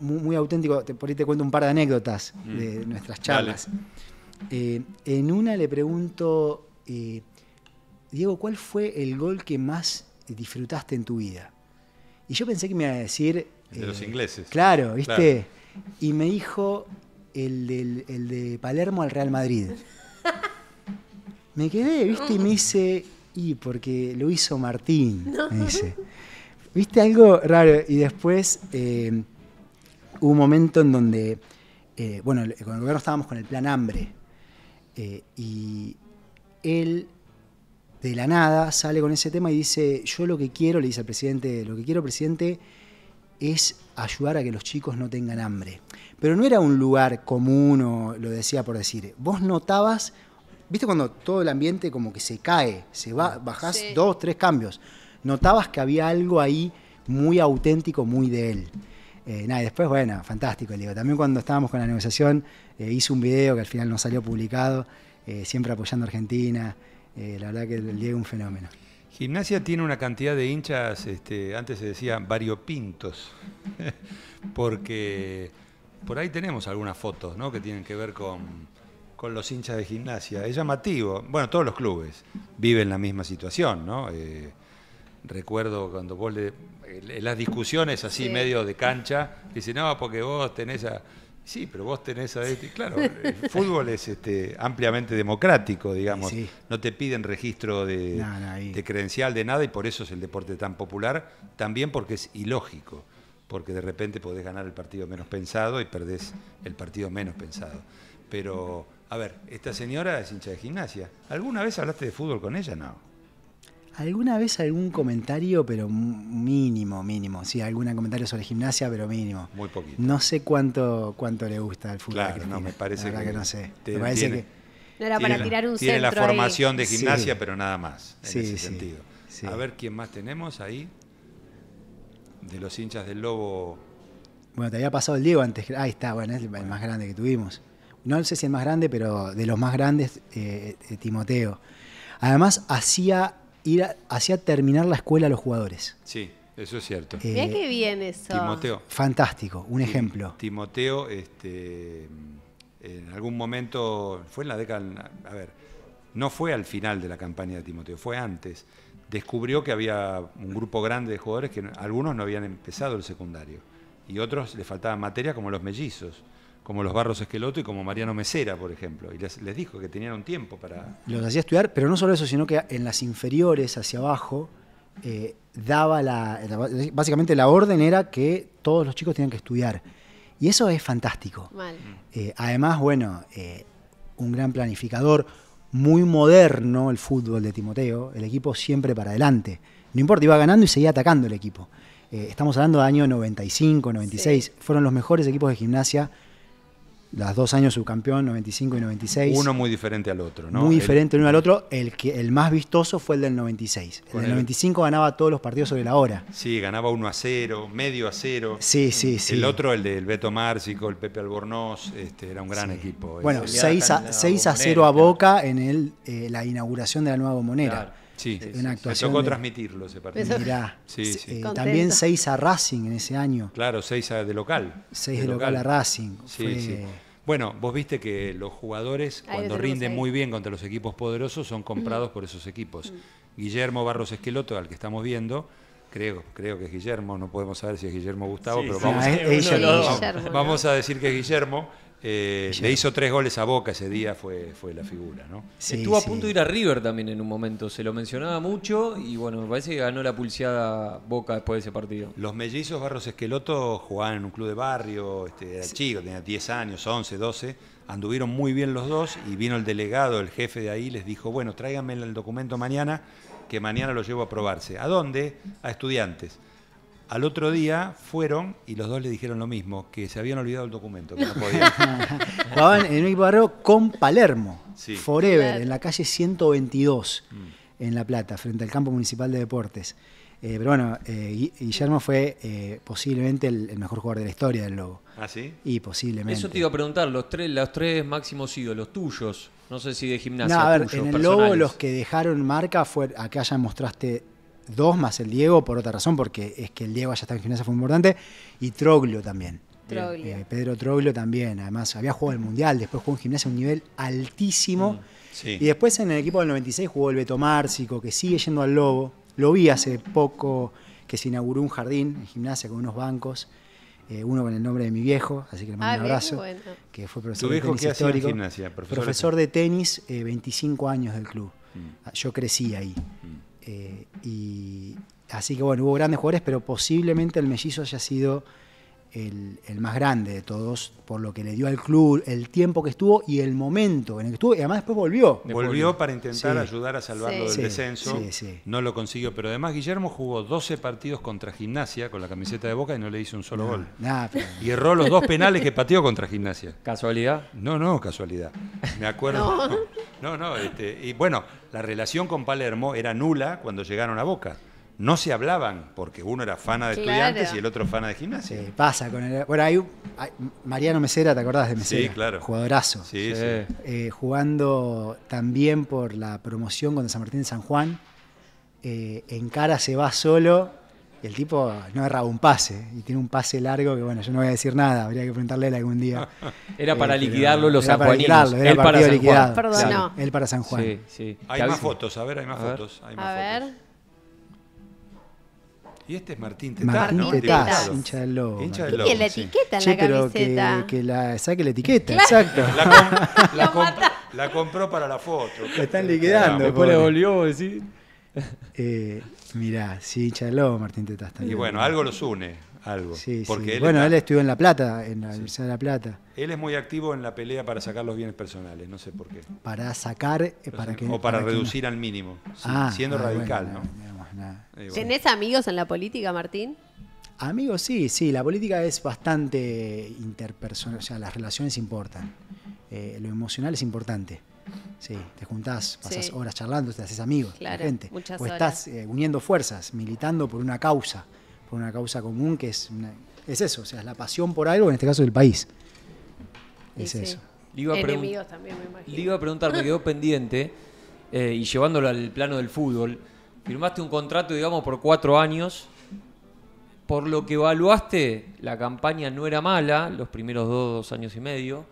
muy, muy auténtico. Te, por ahí te cuento un par de anécdotas de nuestras charlas. Eh, en una le pregunto, eh, Diego, ¿cuál fue el gol que más disfrutaste en tu vida? Y yo pensé que me iba a decir. eh, El de los ingleses. Claro, ¿viste? Y me dijo el, del- el de Palermo al Real Madrid. Me quedé, ¿viste? Y me dice, y porque lo hizo Martín, me dice. ¿Viste algo raro? Y después eh, hubo un momento en donde, eh, bueno, con el gobierno estábamos con el plan hambre. eh, y él, de la nada, sale con ese tema y dice, yo lo que quiero, le dice al presidente, lo que quiero, presidente, es ayudar a que los chicos no tengan hambre. Pero no era un lugar común o lo decía por decir. Vos notabas, viste cuando todo el ambiente como que se cae, se va, bajás Sí. dos, tres cambios. Notabas que había algo ahí muy auténtico, muy de él. Eh, nada, y después, bueno, fantástico, le digo. También cuando estábamos con la negociación, eh, hice un video que al final no salió publicado, eh, siempre apoyando a Argentina. Eh, la verdad que el Diego es un fenómeno. Gimnasia tiene una cantidad de hinchas, este, antes se decía variopintos, porque por ahí tenemos algunas fotos ¿no? que tienen que ver con con los hinchas de gimnasia. Es llamativo. Bueno, todos los clubes viven la misma situación, ¿no? Eh, recuerdo cuando vos le. en las discusiones así, Sí. medio de cancha, dice, no, porque vos tenés a. Sí, pero vos tenés a este. Claro, el fútbol es este, ampliamente democrático, digamos. Sí. No te piden registro de, No, no, ahí- de credencial de nada y por eso es el deporte tan popular. También porque es ilógico, porque de repente podés ganar el partido menos pensado y perdés el partido menos pensado. Pero, a ver, esta señora es hincha de gimnasia. ¿Alguna vez hablaste de fútbol con ella? No. ¿Alguna vez algún comentario, pero mínimo, mínimo? Sí, algún comentario sobre gimnasia, pero mínimo. Muy poquito. No sé cuánto, cuánto le gusta el fútbol. Claro, no, me parece La verdad que que, no sé. te- me parece tiene- que No era Tiene para la- tirar un Tiene la ahí. formación de Sí. gimnasia, pero nada más, en Sí, ese sí, sentido. sí. A ver quién más tenemos ahí. De los hinchas del Lobo. Bueno, te había pasado el Diego antes. Ahí está, bueno, es el más grande que tuvimos. No sé si el más grande, pero de los más grandes, eh, eh, Timoteo. Además, hacía, ir a- hacía terminar la escuela a los jugadores. Sí, eso es cierto. Eh, Mirá qué bien eso. Timoteo. Fantástico, un Tim- ejemplo. Timoteo, este, en algún momento, fue en la década, a ver, no fue al final de la campaña de Timoteo, fue antes. Descubrió que había un grupo grande de jugadores que no- algunos no habían empezado el secundario y otros les faltaban materia como los mellizos, como los Barros Esqueloto y como Mariano Mesera, por ejemplo. Y les, les dijo que tenían un tiempo para... Los hacía estudiar, pero no solo eso, sino que en las inferiores, hacia abajo, eh, daba la. la- Básicamente la orden era que todos los chicos tenían que estudiar. Y eso es fantástico. Eh, además, bueno, eh, un gran planificador, muy moderno el fútbol de Timoteo, el equipo siempre para adelante. No importa, iba ganando y seguía atacando el equipo. Eh, estamos hablando de año 95, 96, fueron los mejores equipos de gimnasia, los dos años subcampeón, 95 y 96. Uno muy diferente al otro, ¿no? muy El- diferente el uno al otro. El, que, el más vistoso fue el del 96. El del el- 95 ganaba todos los partidos sobre la hora. Sí, ganaba 1 a 0, medio a 0. Sí, sí, sí. El otro, el del Beto Márcico, el Pepe Albornoz, este, era un gran Sí. equipo. Bueno, Ese- Goleada 6 en a, la 6 a Bombonera, 0 a claro. Boca en el, eh, la inauguración de la nueva bombonera. Claro. sí, Sí, sí, una me actuación tocó de- transmitirlo ese partido. Mirá, Sí, eh, sí. Contento. también 6 a Racing en ese año. Claro, 6 de local. 6 de local a Racing. Sí, Fue- sí. Bueno, vos viste que los jugadores, Ahí cuando rinden ahí. muy bien contra los equipos poderosos, son comprados por esos equipos. Guillermo Barros Esqueloto, al que estamos viendo, creo, creo que es Guillermo, no podemos saber si es Guillermo Gustavo, Sí, pero sí, vamos, a, vamos a decir que es Guillermo. eh, le hizo tres goles a Boca ese día, fue, fue la figura, ¿no? sí, Estuvo a sí. punto de ir a River también en un momento, se lo mencionaba mucho y bueno, me parece que ganó la pulseada Boca después de ese partido. Los mellizos Barros Esqueloto jugaban en un club de barrio, este, era chico, tenía 10 años, 11, 12, anduvieron muy bien los dos y vino el delegado, el jefe de ahí, les dijo, bueno, tráiganme el documento mañana, que mañana lo llevo a probarse. ¿A dónde? A estudiantes. Al otro día fueron y los dos le dijeron lo mismo, que se habían olvidado el documento, que no podían. Jugaban en un barrio con Palermo. Sí. Forever, en la calle 122, Mm. en La Plata, frente al campo municipal de deportes. Eh, pero bueno, eh, Gui- Guillermo fue eh, posiblemente el, el mejor jugador de la historia del Lobo. ¿Ah, sí? Y posiblemente. Eso te iba a preguntar, los tres, los tres máximos ídolos tuyos, no sé si de gimnasia. No, a ver, en el personales. Lobo los que dejaron marca fue, acá ya mostraste dos más el Diego por otra razón, porque es que el Diego ya está en gimnasia fue importante, y Troglio también. Troglio. Eh, Pedro Troglio también, además había jugado el Mundial, después jugó en gimnasia a un nivel altísimo. Mm, Sí. Y después en el equipo del 96 jugó el Beto Márcico, que sigue yendo al Lobo. Lo vi hace poco que se inauguró un jardín en gimnasia con unos bancos, eh, uno con el nombre de mi viejo, así que le mando Ah, un bien, abrazo, bueno. que fue profesor ¿Tu de viejo tenis qué hacía en histórico. gimnasia? Profesor Profesor, de- de tenis, eh, 25 años del club. Mm. Yo crecí ahí. Mm. Eh, y así que bueno, hubo grandes jugadores, pero posiblemente el mellizo haya sido el, el más grande de todos, por lo que le dio al club, el tiempo que estuvo y el momento en el que estuvo, y además después volvió. Volvió para intentar Sí. ayudar a salvarlo Sí. del Sí, descenso. sí, sí. No lo consiguió, pero además Guillermo jugó 12 partidos contra Gimnasia con la camiseta de Boca y no le hizo un solo gol. Nada, pero- Y erró los dos penales que pateó contra Gimnasia. ¿Casualidad? No, no, casualidad. Me acuerdo. No, no, este, y bueno, la relación con Palermo era nula cuando llegaron a Boca. No se hablaban porque uno era fana de Claro. estudiantes y el otro fana de gimnasia. Sí, pasa con el. Bueno, hay, un- hay- Mariano Mesera, ¿te acordás de Mesera? Sí, claro. Jugadorazo. Sí, Sí. sí. Eh, jugando también por la promoción contra San Martín de San Juan. Eh, en cara se va solo Y el tipo no erraba un pase. Y tiene un pase largo que, bueno, yo no voy a decir nada. Habría que preguntarle a él algún día. Era para Eh, liquidarlo los era para liquidarlo, era Él para San Juan. Perdonó. Sí, él para San Juan. Sí, sí. Hay más fotos, a ver, hay más A ver. fotos. Hay más A ver. Y este es Martín Tetaz, Martín ¿no? Tetaz, hincha del lobo. Hincha del Y la sí. etiqueta en Che, la pero camiseta. que, que la saque la etiqueta, exacto. La, com- la comp- la compró para la foto. La están liquidando. Después le pobre. volvió a decir. Eh, mirá, sí, hincha del lobo, Martín Tetaz Y también. bueno, algo los une, algo. Sí, Porque sí. Él, Bueno, está- él estudió en La Plata, en la Universidad de La Plata, él es muy activo en la pelea para sacar los bienes personales, no sé por qué. para sacar, eh, para que, o para, que no- reducir al mínimo, sí, Ah, siendo ah, radical, bueno, ¿no? Digamos, nada. Bueno. ¿Tenés amigos en la política, Martín? Amigos, sí, sí, la política es bastante interpersonal, o sea, las relaciones importan. Eh, lo emocional es importante. Sí, te juntás, pasas Sí. horas charlando, te haces amigos, Claro, gente. muchas o horas. estás eh, uniendo fuerzas, militando por una causa, por una causa común que es una- es eso, o sea, es la pasión por algo, en este caso del país. Es sí. eso. Le iba a pregun- Enemigos también, me imagino. Le iba a preguntar, me quedó pendiente, eh, y llevándolo al plano del fútbol, firmaste un contrato, digamos, por cuatro años. Por lo que evaluaste, la campaña no era mala, los primeros dos, dos años y medio,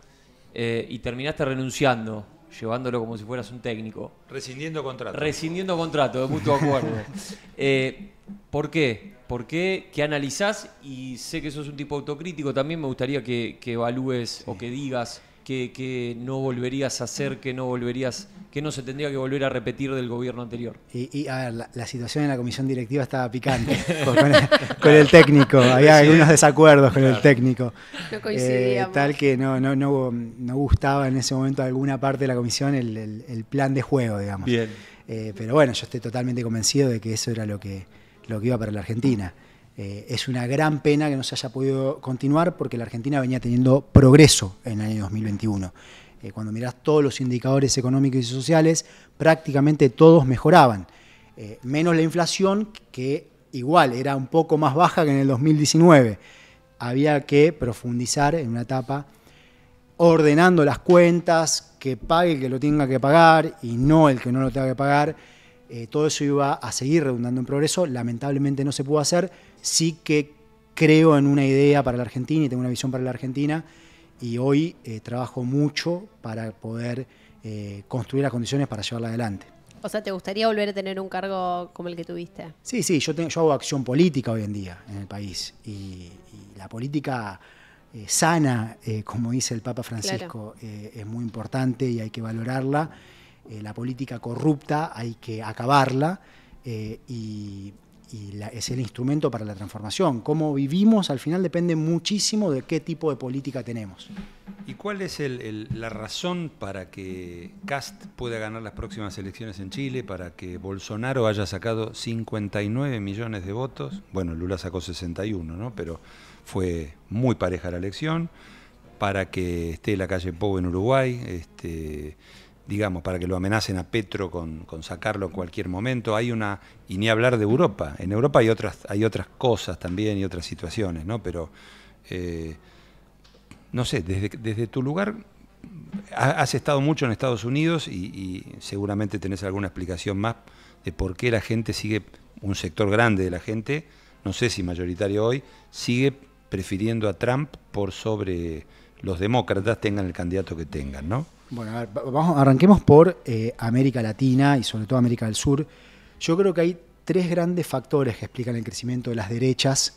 eh, y terminaste renunciando, llevándolo como si fueras un técnico. Rescindiendo contrato. Rescindiendo contrato, de mutuo acuerdo. Eh, ¿Por qué? ¿Por qué? ¿Qué analizás? Y sé que sos un tipo autocrítico, también me gustaría que, que evalúes o que digas que, que no volverías a hacer, que no volverías, que no se tendría que volver a repetir del gobierno anterior. Y, y, a ver, la, la situación en la comisión directiva estaba picante con, con el, con el técnico. Había algunos desacuerdos con el técnico. No Eh, tal que no, no, no, no gustaba en ese momento a alguna parte de la comisión el, el- el plan de juego, digamos. Bien. Eh, pero bueno, yo estoy totalmente convencido de que eso era lo que, lo que iba para la Argentina. Eh, es una gran pena que no se haya podido continuar porque la Argentina venía teniendo progreso en el año 2021. Eh, cuando mirás todos los indicadores económicos y sociales, prácticamente todos mejoraban. Eh, menos la inflación, que igual era un poco más baja que en el 2019. Había que profundizar en una etapa ordenando las cuentas, que pague el que lo tenga que pagar y no el que no lo tenga que pagar. Eh, todo eso iba a seguir redundando en progreso. Lamentablemente no se pudo hacer. Sí que creo en una idea para la Argentina y tengo una visión para la Argentina y hoy eh, trabajo mucho para poder eh, construir las condiciones para llevarla adelante. O sea, ¿te gustaría volver a tener un cargo como el que tuviste? Sí, sí, yo, hago acción política hoy en día en el país y, y la política eh, sana, como dice el Papa Francisco, eh, es muy importante y hay que valorarla. La política corrupta hay que acabarla y, y es el instrumento para la transformación. Cómo vivimos al final depende muchísimo de qué tipo de política tenemos. ¿Y cuál es la razón para que Cast pueda ganar las próximas elecciones en Chile, para que Bolsonaro haya sacado 59 millones de votos? Bueno, Lula sacó 61, ¿no? Pero fue muy pareja la elección, para que esté la calle Pou en Uruguay, este, digamos, para que lo amenacen a Petro con, sacarlo en cualquier momento. Hay una, y ni hablar de Europa. En Europa hay otras, hay otras cosas también y otras situaciones, ¿no? Pero eh, no sé, desde, desde tu lugar, ha- has estado mucho en Estados Unidos y, y seguramente tenés alguna explicación más de por qué la gente sigue, un sector grande de la gente, no sé si mayoritario hoy, sigue prefiriendo a Trump por sobre los demócratas, tengan el candidato que tengan, ¿no? Bueno, a ver, arranquemos por eh, América Latina y sobre todo América del Sur. Yo creo que hay tres grandes factores que explican el crecimiento de las derechas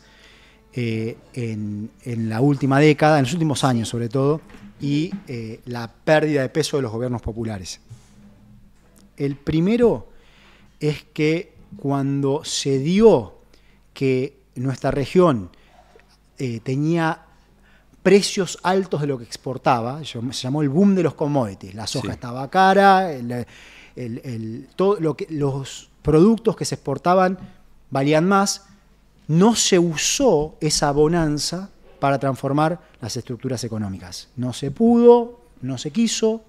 eh, en, la última década, en los últimos años sobre todo, y eh, la pérdida de peso de los gobiernos populares. El primero es que cuando se dio que nuestra región tenía precios altos de lo que exportaba, se llamó el boom de los commodities. La soja Sí. estaba cara, el- el- el- todo lo que, los productos que se exportaban valían más. No se usó esa bonanza para transformar las estructuras económicas. No se pudo, no se quiso.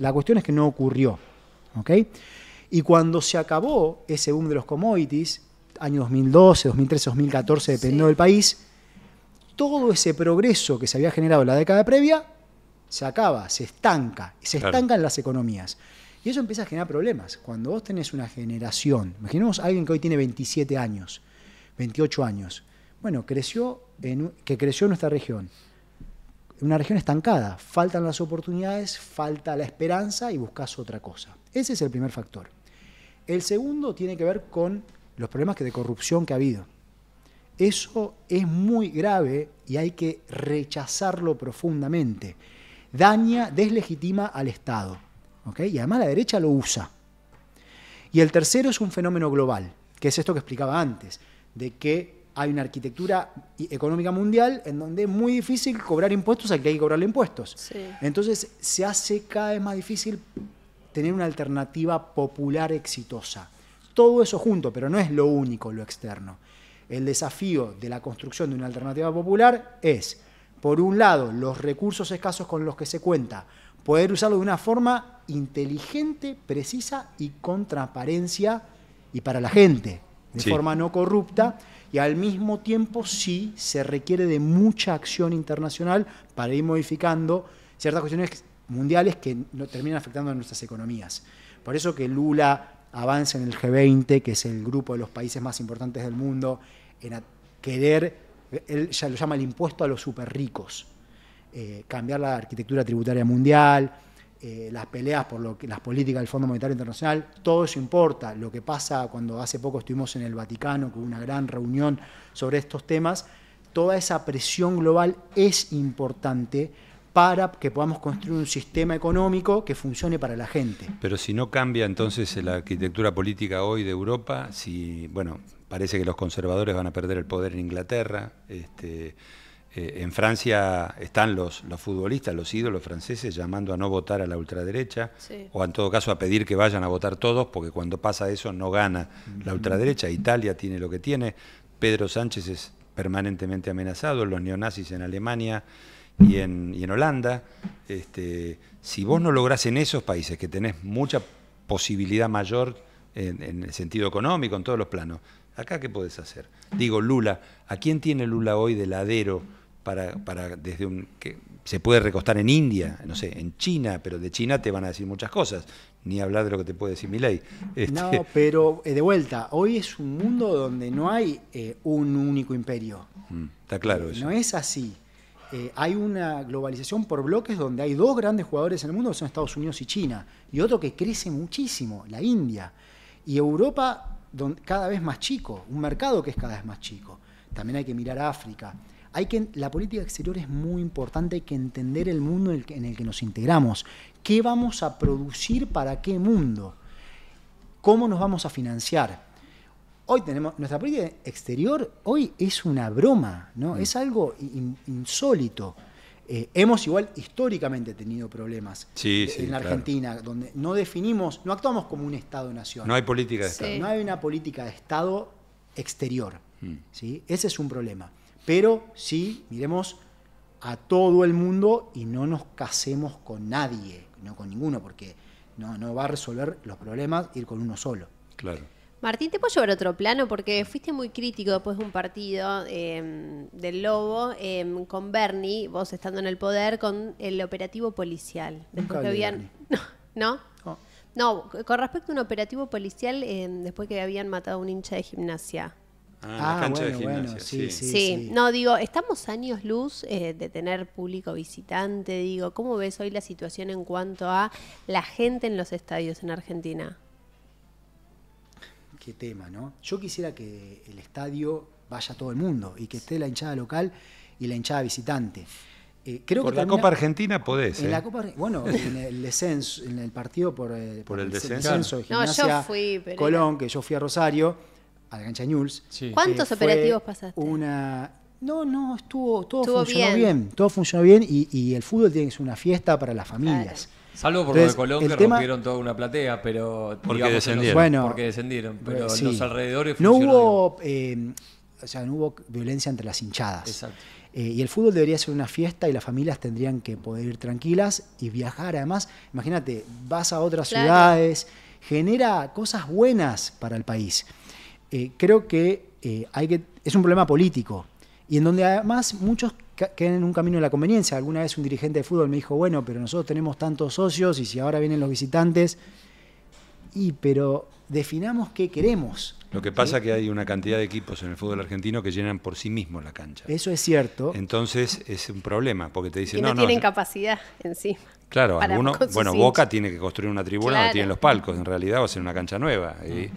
La cuestión es que no ocurrió. ¿ok? Y cuando se acabó ese boom de los commodities, año 2012, 2013, 2014, dependiendo Sí. del país, todo ese progreso que se había generado en la década previa se acaba, se estanca, y se Claro. estancan las economías. Y eso empieza a generar problemas. Cuando vos tenés una generación, imaginemos a alguien que hoy tiene 27 años, 28 años. Bueno, creció en, que creció en nuestra región. Una región estancada. Faltan las oportunidades, falta la esperanza y buscas otra cosa. Ese es el primer factor. El segundo tiene que ver con los problemas de corrupción que ha habido. Eso es muy grave y hay que rechazarlo profundamente. Daña, deslegitima al Estado. Y además la derecha lo usa. Y el tercero es un fenómeno global, que es esto que explicaba antes, de que hay una arquitectura económica mundial en donde es muy difícil cobrar impuestos al que hay que cobrarle impuestos. Entonces se hace cada vez más difícil tener una alternativa popular exitosa. Todo eso junto, pero no es lo único lo externo. El desafío de la construcción de una alternativa popular es, por un lado, los recursos escasos con los que se cuenta, poder usarlo de una forma inteligente, precisa y con transparencia y para la gente, de forma no corrupta, y al mismo tiempo sí se requiere de mucha acción internacional para ir modificando ciertas cuestiones mundiales que no, terminan afectando a nuestras economías. Por eso que Lula avanza en el G20, que es el grupo de los países más importantes del mundo, en querer, él ya lo llama el impuesto a los super ricos, eh, cambiar la arquitectura tributaria mundial, eh, las peleas por lo que, las políticas del Fondo Monetario Internacional, todo eso importa. Lo que pasa cuando hace poco estuvimos en el Vaticano con una gran reunión sobre estos temas, toda esa presión global es importante para que podamos construir un sistema económico que funcione para la gente. Pero si no cambia entonces la arquitectura política hoy de Europa, si, bueno, parece que los conservadores van a perder el poder en Inglaterra, este, eh, en Francia están los, los futbolistas, los ídolos franceses, llamando a no votar a la ultraderecha, o en todo caso a pedir que vayan a votar todos, porque cuando pasa eso no gana la ultraderecha. Italia tiene lo que tiene, Pedro Sánchez es permanentemente amenazado, los neonazis en Alemania y en, y en Holanda. Este, si vos no lográs en esos países, que tenés mucha posibilidad mayor en, en el sentido económico, en todos los planos, acá qué podés hacer. Digo, Lula, ¿a quién tiene Lula hoy de ladero? para, desde un que se puede recostar en India, no sé, en China, pero de China te van a decir muchas cosas, ni hablar de lo que te puede decir mi ley. Este, no, pero eh, de vuelta, hoy es un mundo donde no hay eh, un único imperio. Mm, está claro eh, eso. No es así. Hay una globalización por bloques donde hay dos grandes jugadores en el mundo, que son Estados Unidos y China, y otro que crece muchísimo, la India. Y Europa cada vez más chico, un mercado que es cada vez más chico. También hay que mirar África hay que, la política exterior es muy importante, hay que entender el mundo en el que nos integramos. ¿Qué vamos a producir para qué mundo? ¿Cómo nos vamos a financiar? Hoy tenemos, nuestra política exterior hoy es una broma, ¿no? Mm. Es algo insólito. Eh, hemos igual históricamente tenido problemas en la Argentina, donde no definimos, no actuamos como un Estado-nación. No hay política de Estado. No hay una política de Estado exterior. Mm. ¿sí? Ese es un problema. Pero sí, miremos a todo el mundo y no nos casemos con nadie, no con ninguno, porque no, no va a resolver los problemas ir con uno solo. Claro. Martín, te puedo llevar a otro plano porque fuiste muy crítico después de un partido em, del Lobo em, con Bernie, vos estando en el poder, con el operativo policial. Después que habían. ¿No? ¿No? No, con respecto a un operativo policial em, después que habían matado a un hincha de gimnasia. Ah, cancha de gimnasia, sí, sí, no, digo, estamos años luz eh, de tener público visitante, digo, ¿cómo ves hoy la situación en cuanto a la gente en los estadios en Argentina? Qué tema, ¿no? Yo quisiera que el estadio vaya a todo el mundo y que esté la hinchada local y la hinchada visitante. Eh, creo por la Copa Argentina podés. En la ¿eh? Copa, bueno, en el descenso, en el partido por, por, el, descenso. de Gimnasia no, yo fui, Colón, que yo fui a Rosario a la cancha News. ¿Cuántos operativos pasaste? Una. No, no, estuvo, todo funcionó bien. todo funcionó bien y, el fútbol tiene que ser una fiesta para las familias. Salvo por lo de Colón, que rompieron toda una platea, pero. Porque descendieron. bueno, porque descendieron. Pero los alrededores No hubo. Eh, o sea, no hubo violencia entre las hinchadas. Exacto. Eh, y el fútbol debería ser una fiesta y las familias tendrían que poder ir tranquilas y viajar. Además, imagínate, vas a otras ciudades, genera cosas buenas para el país. Eh, creo que, eh, hay que es un problema político y en donde además muchos quedan en un camino de la conveniencia. Alguna vez un dirigente de fútbol me dijo, bueno, pero nosotros tenemos tantos socios y si ahora vienen los visitantes... Y pero definamos qué queremos. Lo que pasa es que hay una cantidad de equipos en el fútbol argentino que llenan por sí mismos la cancha. Eso es cierto. Entonces es un problema, porque te Que dicen, no, no, no, tienen capacidad encima. Claro, sus bueno, hinchas. Boca tiene que construir una tribuna donde Claro. tienen los palcos, en realidad va a ser una cancha nueva. Y,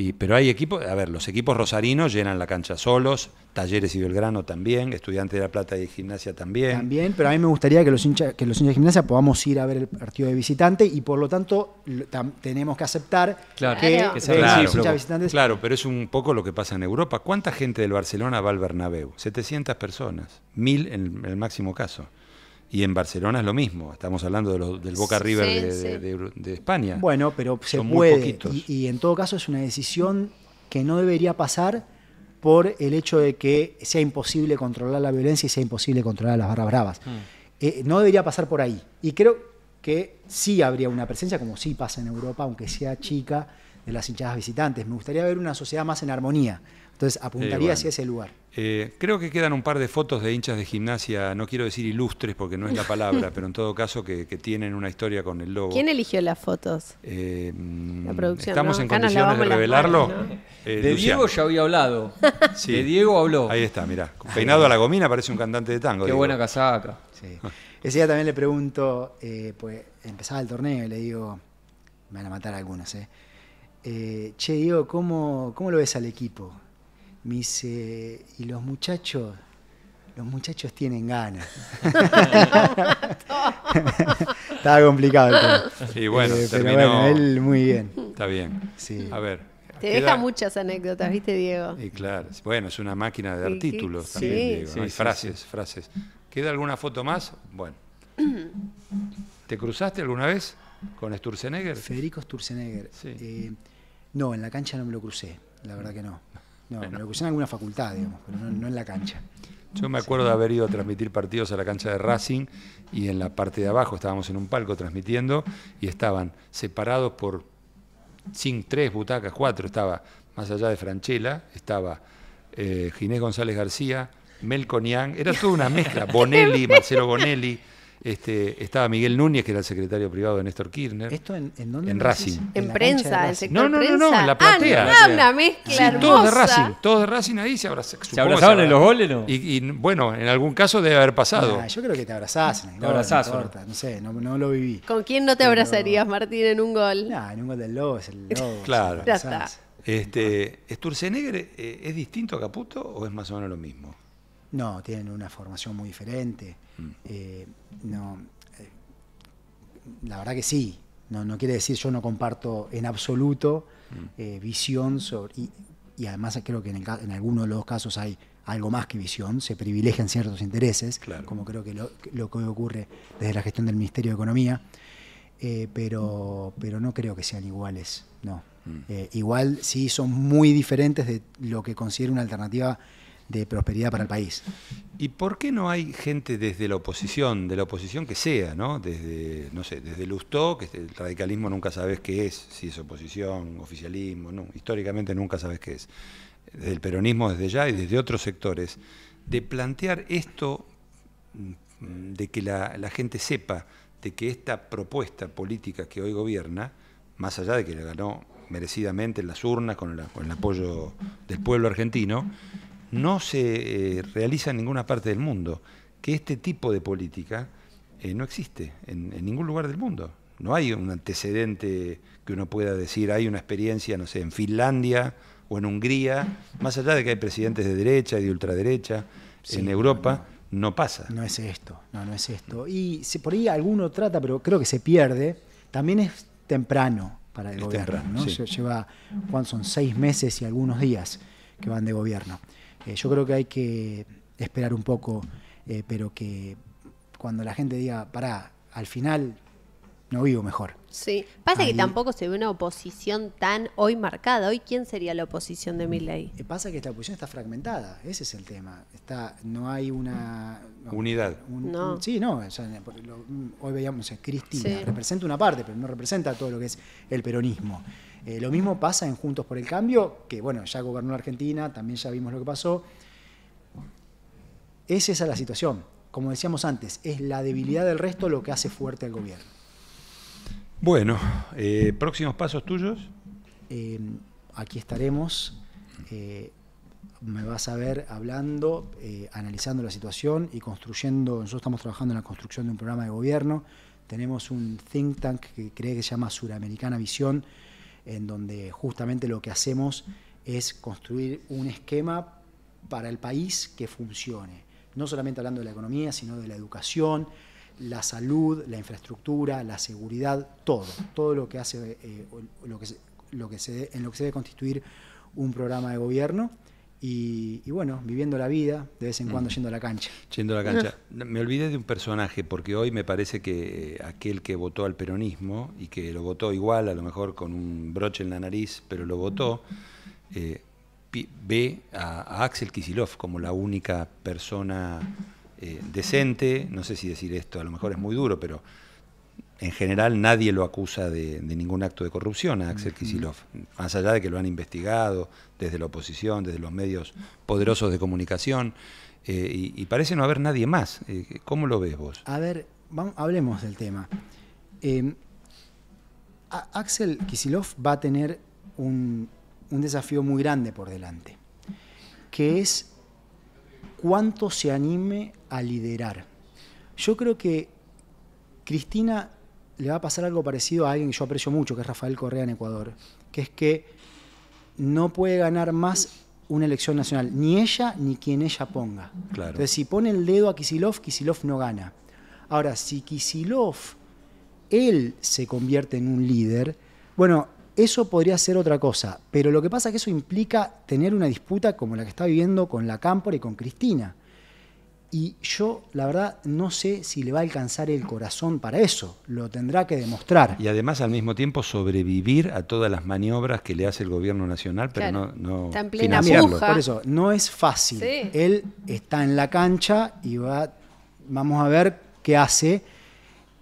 y- pero hay equipos, a ver, los equipos rosarinos llenan la cancha solos, Talleres y Belgrano también, Estudiantes de La Plata y Gimnasia también. También, pero a mí me gustaría que los hinchas, que los hinchas de gimnasia podamos ir a ver el partido de visitante y por lo tanto lo- tam- tenemos que aceptar Claro, que, Claro. que sea eh, los visitantes Claro, pero es un poco lo que pasa en Europa. ¿Cuánta gente del Barcelona va al Bernabéu? 700 personas, 1000 en el máximo caso. Y en Barcelona es lo mismo. Estamos hablando de los- del Boca Sí, River de, sí. de- de- de España. Bueno, pero se Son muy puede. Y, y en todo caso es una decisión que no debería pasar por el hecho de que sea imposible controlar la violencia y sea imposible controlar las barras bravas. Eh, no debería pasar por ahí. Y creo que sí habría una presencia, como sí pasa en Europa, aunque sea chica, de las hinchadas visitantes. Me gustaría ver una sociedad más en armonía. Entonces apuntaría bueno. hacia ese lugar. Eh, creo que quedan un par de fotos de hinchas de gimnasia, no quiero decir ilustres porque no es la palabra, pero en todo caso que, que tienen una historia con el logo. ¿Quién eligió las fotos? Eh, mm, La producción, ¿Estamos ¿no? en condiciones de revelarlo? manos, ¿no? Eh, De Luciano. Diego ya había hablado. Sí. De Diego habló. Ahí está, mirá. Peinado a la gomina parece un cantante de tango. Qué buena casaca. Sí. Ese día también le pregunto, eh, pues empezaba el torneo y le digo, me van a matar algunos, ¿eh? Eh, che, Diego, ¿cómo, ¿cómo lo ves al equipo? Me dice, ¿y los muchachos? Los muchachos tienen ganas. Estaba complicado bueno, Eh, pero terminó. bueno, él muy bien. Está bien. Sí. A ver. Te deja muchas anécdotas, ¿viste, Diego? Y claro, bueno, es una máquina de dar sí, títulos sí. también, Diego, Sí, ¿no? Hay frases, frases. ¿Queda alguna foto más? Bueno. ¿Te cruzaste alguna vez con Sturzenegger? Federico Sturzenegger. Sí. Eh, no, en la cancha no me lo crucé, la verdad que no. No, me lo crucé en alguna facultad, digamos, pero no, no en la cancha. Yo me acuerdo de haber ido a transmitir partidos a la cancha de Racing y en la parte de abajo estábamos en un palco transmitiendo y estaban separados por cinco, tres butacas, cuatro. Estaba más allá de Franchella, estaba eh, Ginés González García, Mel Conián, era toda una mezcla. Bonelli, Marcelo Bonelli, este, estaba Miguel Núñez, que era el secretario privado de Néstor Kirchner. ¿Esto en, en dónde? En Racing. En prensa, Racing. sector No, no, no, no, en la platea. Ah, no, una mezcla Sí, hermosa. todos de Racing, todos de Racing ahí se abrazaban. ¿Se abrazaban en los goles no? Y, y, bueno, en algún caso debe haber pasado. Ah, yo creo que te abrazás en el Te gol, abrazás, no ¿o no? no sé, no, no lo viví. ¿Con quién no te Pero- abrazarías, Martín, en un gol? Nah, en un gol del Lobo es el Lobo. Claro. Ya abrazás. Este, ¿Sturzenegger eh, es distinto a Caputo o es más o menos lo mismo? No, tienen una formación muy diferente. Mm. Eh, no, eh, la verdad que sí. No, no quiere decir yo no comparto en absoluto Mm. eh, visión sobre. Y, y además creo que en, el en algunos de los casos hay algo más que visión, se privilegian ciertos intereses, Claro. como creo que lo, lo que ocurre desde la gestión del Ministerio de Economía, pero, pero no creo que sean iguales, no. Mm. Eh, igual sí son muy diferentes de lo que considero una alternativa de prosperidad para el país. ¿Y por qué no hay gente desde la oposición, de la oposición que sea, ¿no? Desde, no sé, desde Lustó, que el radicalismo nunca sabes qué es, si es oposición, oficialismo, no, históricamente nunca sabes qué es. Desde el peronismo desde ya y desde otros sectores, de plantear esto, mm, de que la, la gente sepa de que esta propuesta política que hoy gobierna, más allá de que la ganó merecidamente en las urnas con el, con el apoyo del pueblo argentino, no se eh, realiza en ninguna parte del mundo, que este tipo de política eh, no existe en, en ningún lugar del mundo. No hay un antecedente que uno pueda decir, hay una experiencia, no sé, en Finlandia o en Hungría, más allá de que hay presidentes de derecha y de ultraderecha, Sí, en Europa no pasa. No es esto, no, no es esto. Y si por ahí alguno trata, pero creo que se pierde, también es temprano para el Es gobierno. temprano, ¿no? sí. Lleva, ¿cuántos son? Seis meses y algunos días que van de gobierno. Eh, yo creo que hay que esperar un poco, eh, pero que cuando la gente diga, pará, al final no vivo mejor. Sí. Pasa Ahí- que tampoco se ve una oposición tan hoy marcada. Hoy, ¿quién sería la oposición de Milei? Eh, Pasa que esta oposición está fragmentada, ese es el tema. Está, no hay una no, Unidad. un- No. un- sí, no. o sea, lo- hoy veíamos a Cristina, Sí. representa una parte, pero no representa todo lo que es el peronismo. Eh, lo mismo pasa en Juntos por el Cambio, que bueno, ya gobernó Argentina, también ya vimos lo que pasó. Es esa la situación. Como decíamos antes, es la debilidad del resto lo que hace fuerte al gobierno. Bueno, eh, próximos pasos tuyos. Eh, aquí estaremos. eh, me vas a ver hablando, analizando la situación y construyendo. Nosotros estamos trabajando en la construcción de un programa de gobierno. Tenemos un think tank que cree que se llama Suramericana Visión, en donde justamente lo que hacemos es construir un esquema para el país que funcione. No solamente hablando de la economía, sino de la educación, la salud, la infraestructura, la seguridad, todo. Todo lo que hace, eh, lo que en lo que se debe constituir un programa de gobierno. Y, y bueno, viviendo la vida, de vez en cuando yendo a la cancha. Yendo a la cancha. Me olvidé de un personaje, porque hoy me parece que eh, aquel que votó al peronismo y que lo votó igual, a lo mejor con un broche en la nariz, pero lo votó, eh, ve a, a Axel Kisilov como la única persona eh, decente, no sé si decir esto, a lo mejor es muy duro, pero en general nadie lo acusa de, de ningún acto de corrupción a Axel Kisilov, más allá de que lo han investigado desde la oposición, desde los medios poderosos de comunicación, eh, y, y parece no haber nadie más. Eh, ¿Cómo lo ves vos? A ver, vamos, hablemos del tema. Eh, a- Axel Kisilov va a tener un, un desafío muy grande por delante, que es cuánto se anime a liderar. Yo creo que Cristina le va a pasar algo parecido a alguien que yo aprecio mucho, que es Rafael Correa en Ecuador, que es que no puede ganar más una elección nacional, ni ella ni quien ella ponga. Claro. Entonces, si pone el dedo a Kisilov, Kisilov no gana. Ahora, si Kisilov, él se convierte en un líder, bueno, eso podría ser otra cosa, pero lo que pasa es que eso implica tener una disputa como la que está viviendo con la Cámpora y con Cristina. Y yo, la verdad, no sé si le va a alcanzar el corazón para eso. Lo tendrá que demostrar. Y además al mismo tiempo sobrevivir a todas las maniobras que le hace el gobierno nacional, pero Claro. no, no Está en plena financiarlo. por eso, no es fácil. Sí. Él está en la cancha y va, vamos a ver qué hace.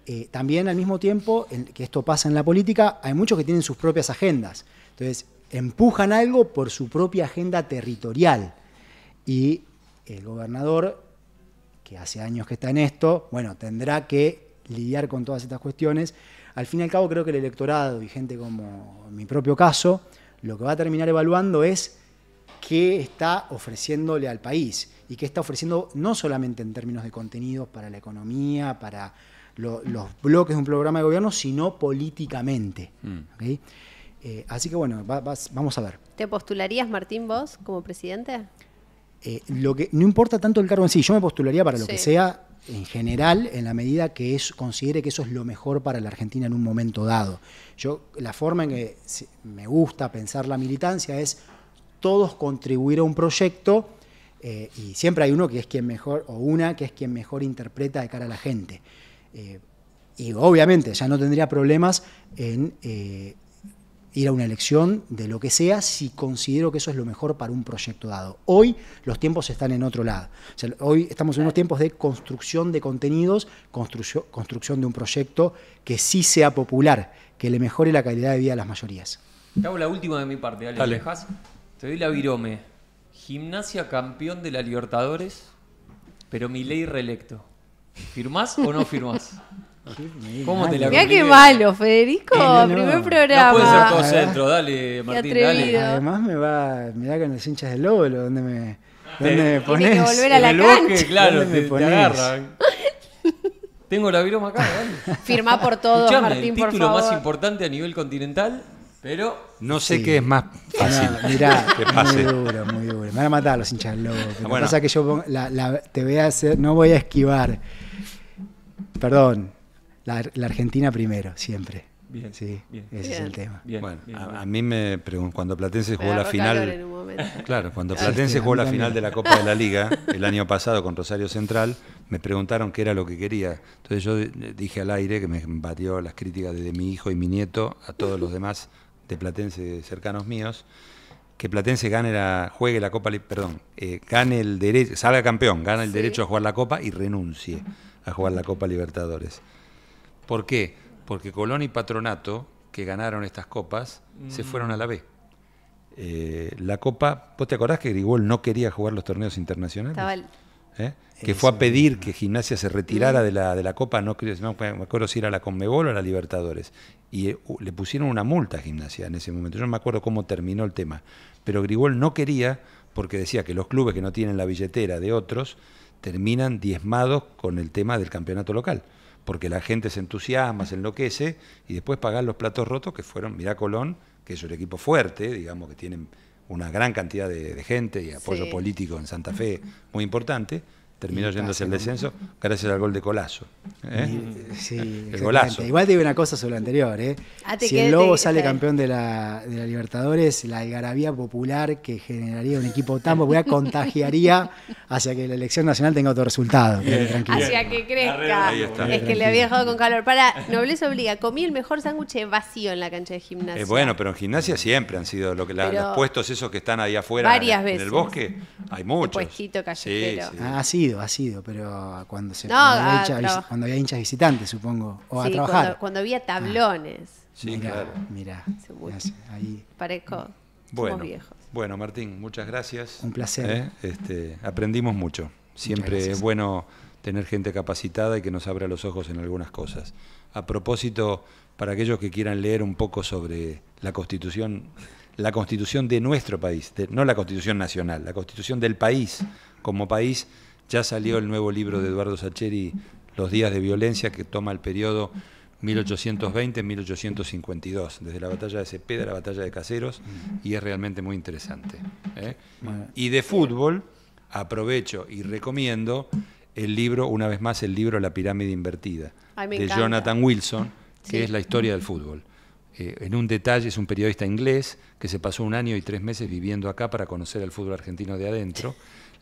Eh, también al mismo tiempo, en- que esto pasa en la política, hay muchos que tienen sus propias agendas. Entonces, empujan algo por su propia agenda territorial. Y el gobernador, que hace años que está en esto, bueno, tendrá que lidiar con todas estas cuestiones. Al fin y al cabo, creo que el electorado y gente como mi propio caso, lo que va a terminar evaluando es qué está ofreciéndole al país y qué está ofreciendo no solamente en términos de contenidos para la economía, para lo- los bloques de un programa de gobierno, sino políticamente. Mm. Eh, así que bueno, va- vamos a ver. ¿Te postularías, Martín, vos como presidente? Eh, lo que, no importa tanto el cargo en sí, yo me postularía para lo Sí. que sea en general, en la medida que es, considere que eso es lo mejor para la Argentina en un momento dado. Yo, la forma en que me gusta pensar la militancia es todos contribuir a un proyecto eh, y siempre hay uno que es quien mejor, o una que es quien mejor interpreta de cara a la gente. Eh, y obviamente ya no tendría problemas en eh, ir a una elección de lo que sea si considero que eso es lo mejor para un proyecto dado. Hoy los tiempos están en otro lado. O sea, hoy estamos en unos tiempos de construcción de contenidos, construcción, construcción de un proyecto que sí sea popular, que le mejore la calidad de vida a las mayorías. Te hago la última de mi parte, dale. Te doy la virome. Gimnasia campeón de la Libertadores, pero mi ley reelecto. ¿Firmás o no firmás? ¿Cómo te la Mirá qué malo, Federico. Eh, no, no. Primer No No programa. puede ser todo centro, dale, Martín, dale. Además me va, me da con los hinchas del Lóbulo, donde me, donde me pones. que volver a la el bosque, cancha. claro, ¿Dónde te, te ponés? agarra. Tengo la viroma acá, dale. Firmá por todo, Escuchame, Martín, el por título favor. más importante a nivel continental, pero No sé Sí. qué es más fácil. No, mirá, que pase. muy duro, muy duro. Me van a matar los hinchas del lobo. Lo que bueno. pasa es que yo pongo- la- la- te voy a hacer, no voy a esquivar. Perdón, la, la Argentina primero, siempre. Bien, Sí, bien. ese es el tema. bien. bueno, bien, a, mí me preguntan, cuando Platense jugó la calor en final, un momento. claro, cuando Platense jugó la final de la Copa de la Liga el año pasado con Rosario Central, me preguntaron qué era lo que quería. Entonces yo di- dije al aire que me batió las críticas de, mi hijo y mi nieto a todos los demás de Platense cercanos míos, que Platense gane la, juegue la Copa, perdón, eh, gane el derecho, salga campeón, gane el Sí. derecho a jugar la Copa y renuncie a jugar la Copa Libertadores. ¿Por qué? Porque Colón y Patronato, que ganaron estas copas, se fueron a la B. Eh, la Copa, ¿vos te acordás que Grigol no quería jugar los torneos internacionales? Estaba el- ¿eh? que fue a pedir que Gimnasia se retirara de la, de la Copa, no, creo- no me acuerdo si era la Conmebol o la Libertadores, y eh, le pusieron una multa a Gimnasia en ese momento. Yo no me acuerdo cómo terminó el tema, pero Grigol no quería porque decía que los clubes que no tienen la billetera de otros terminan diezmados con el tema del campeonato local, porque la gente se entusiasma, se enloquece y después pagar los platos rotos que fueron, mirá Colón, que es un equipo fuerte, digamos que tienen una gran cantidad de, de gente y apoyo Sí. político en Santa Fe muy importante, terminó yéndose el descenso gracias al gol de Colazo. ¿eh? Y- Sí, exactamente. golazo. Igual te digo una cosa sobre lo anterior, ¿eh? Ah, si quedé- el Lobo te- sale bien. campeón de la, de la Libertadores, la algarabía popular que generaría un equipo tan popular contagiaría hacia que la elección nacional tenga otro resultado. quédate tranquilo. Hacia que crezca. Ahí está. Es que le había dejado con calor. Para, nobleza obliga. Comí el mejor sándwich vacío en la cancha de gimnasia. Eh, bueno, pero en gimnasia siempre han sido lo que la- los puestos esos que están ahí afuera Varias en, en el veces. bosque, hay muchos. puestito callejero. Sí, sí. Ah, ha sido, ha sido, pero cuando, se, No, cuando, había a hinchas, cuando había hinchas visitantes, supongo, o a Sí, trabajar. Cuando, cuando había tablones. Sí, mirá, claro. mirá, ahí. Parezco. Bueno, Somos viejos. bueno, Martín, muchas gracias. Un placer. ¿Eh? Este, aprendimos mucho. Siempre es bueno tener gente capacitada y que nos abra los ojos en algunas cosas. A propósito, para aquellos que quieran leer un poco sobre la Constitución, la Constitución de nuestro país, de- no la Constitución nacional, la Constitución del país como país, ya salió el nuevo libro de Eduardo Sacheri, Los días de violencia, que toma el periodo 1820-1852, desde la batalla de Cepeda a la batalla de Caseros, y es realmente muy interesante. ¿eh? Y de fútbol, aprovecho y recomiendo el libro, una vez más, el libro La pirámide invertida, Ay, de encanta. Jonathan Wilson, que Sí. es la historia del fútbol. Eh, en un detalle, es un periodista inglés que se pasó un año y tres meses viviendo acá para conocer el fútbol argentino de adentro.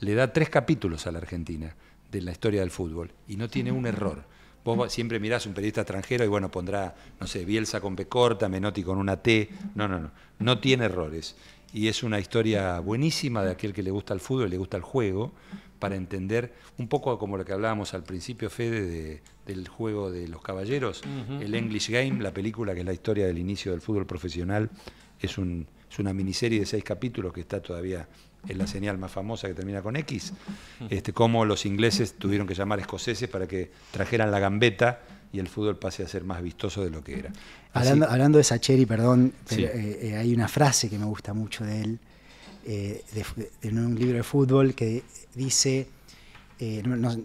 Le da tres capítulos a la Argentina de la historia del fútbol y no tiene un error. Vos siempre mirás un periodista extranjero y bueno, pondrá, no sé, Bielsa con P corta, Menotti con una T. No, no, no. No tiene errores. Y es una historia buenísima de aquel que le gusta el fútbol, le gusta el juego, para entender un poco como lo que hablábamos al principio, Fede, de- del juego de los caballeros, el English Game, la película que es la historia del inicio del fútbol profesional, es, un- es una miniserie de seis capítulos que está todavía en la señal más famosa que termina con X, este, cómo los ingleses tuvieron que llamar escoceses para que trajeran la gambeta y el fútbol pase a ser más vistoso de lo que era. Así- Hablando, hablando de Sacheri, perdón, pero, Sí. eh, eh, hay una frase que me gusta mucho de él, eh, de de- un libro de fútbol que dice, eh, no, no-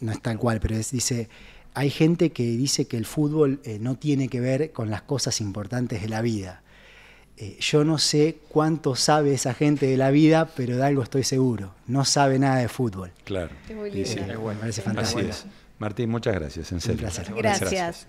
no es tal cual, pero es- dice, hay gente que dice que el fútbol no tiene que ver con las cosas importantes de la vida. Eh, yo no sé cuánto sabe esa gente de la vida, pero de algo estoy seguro. No sabe nada de fútbol. Claro. Es muy Y sí, linda. Me parece así fantástico. es. Martín, muchas gracias, en serio. placer. Gracias.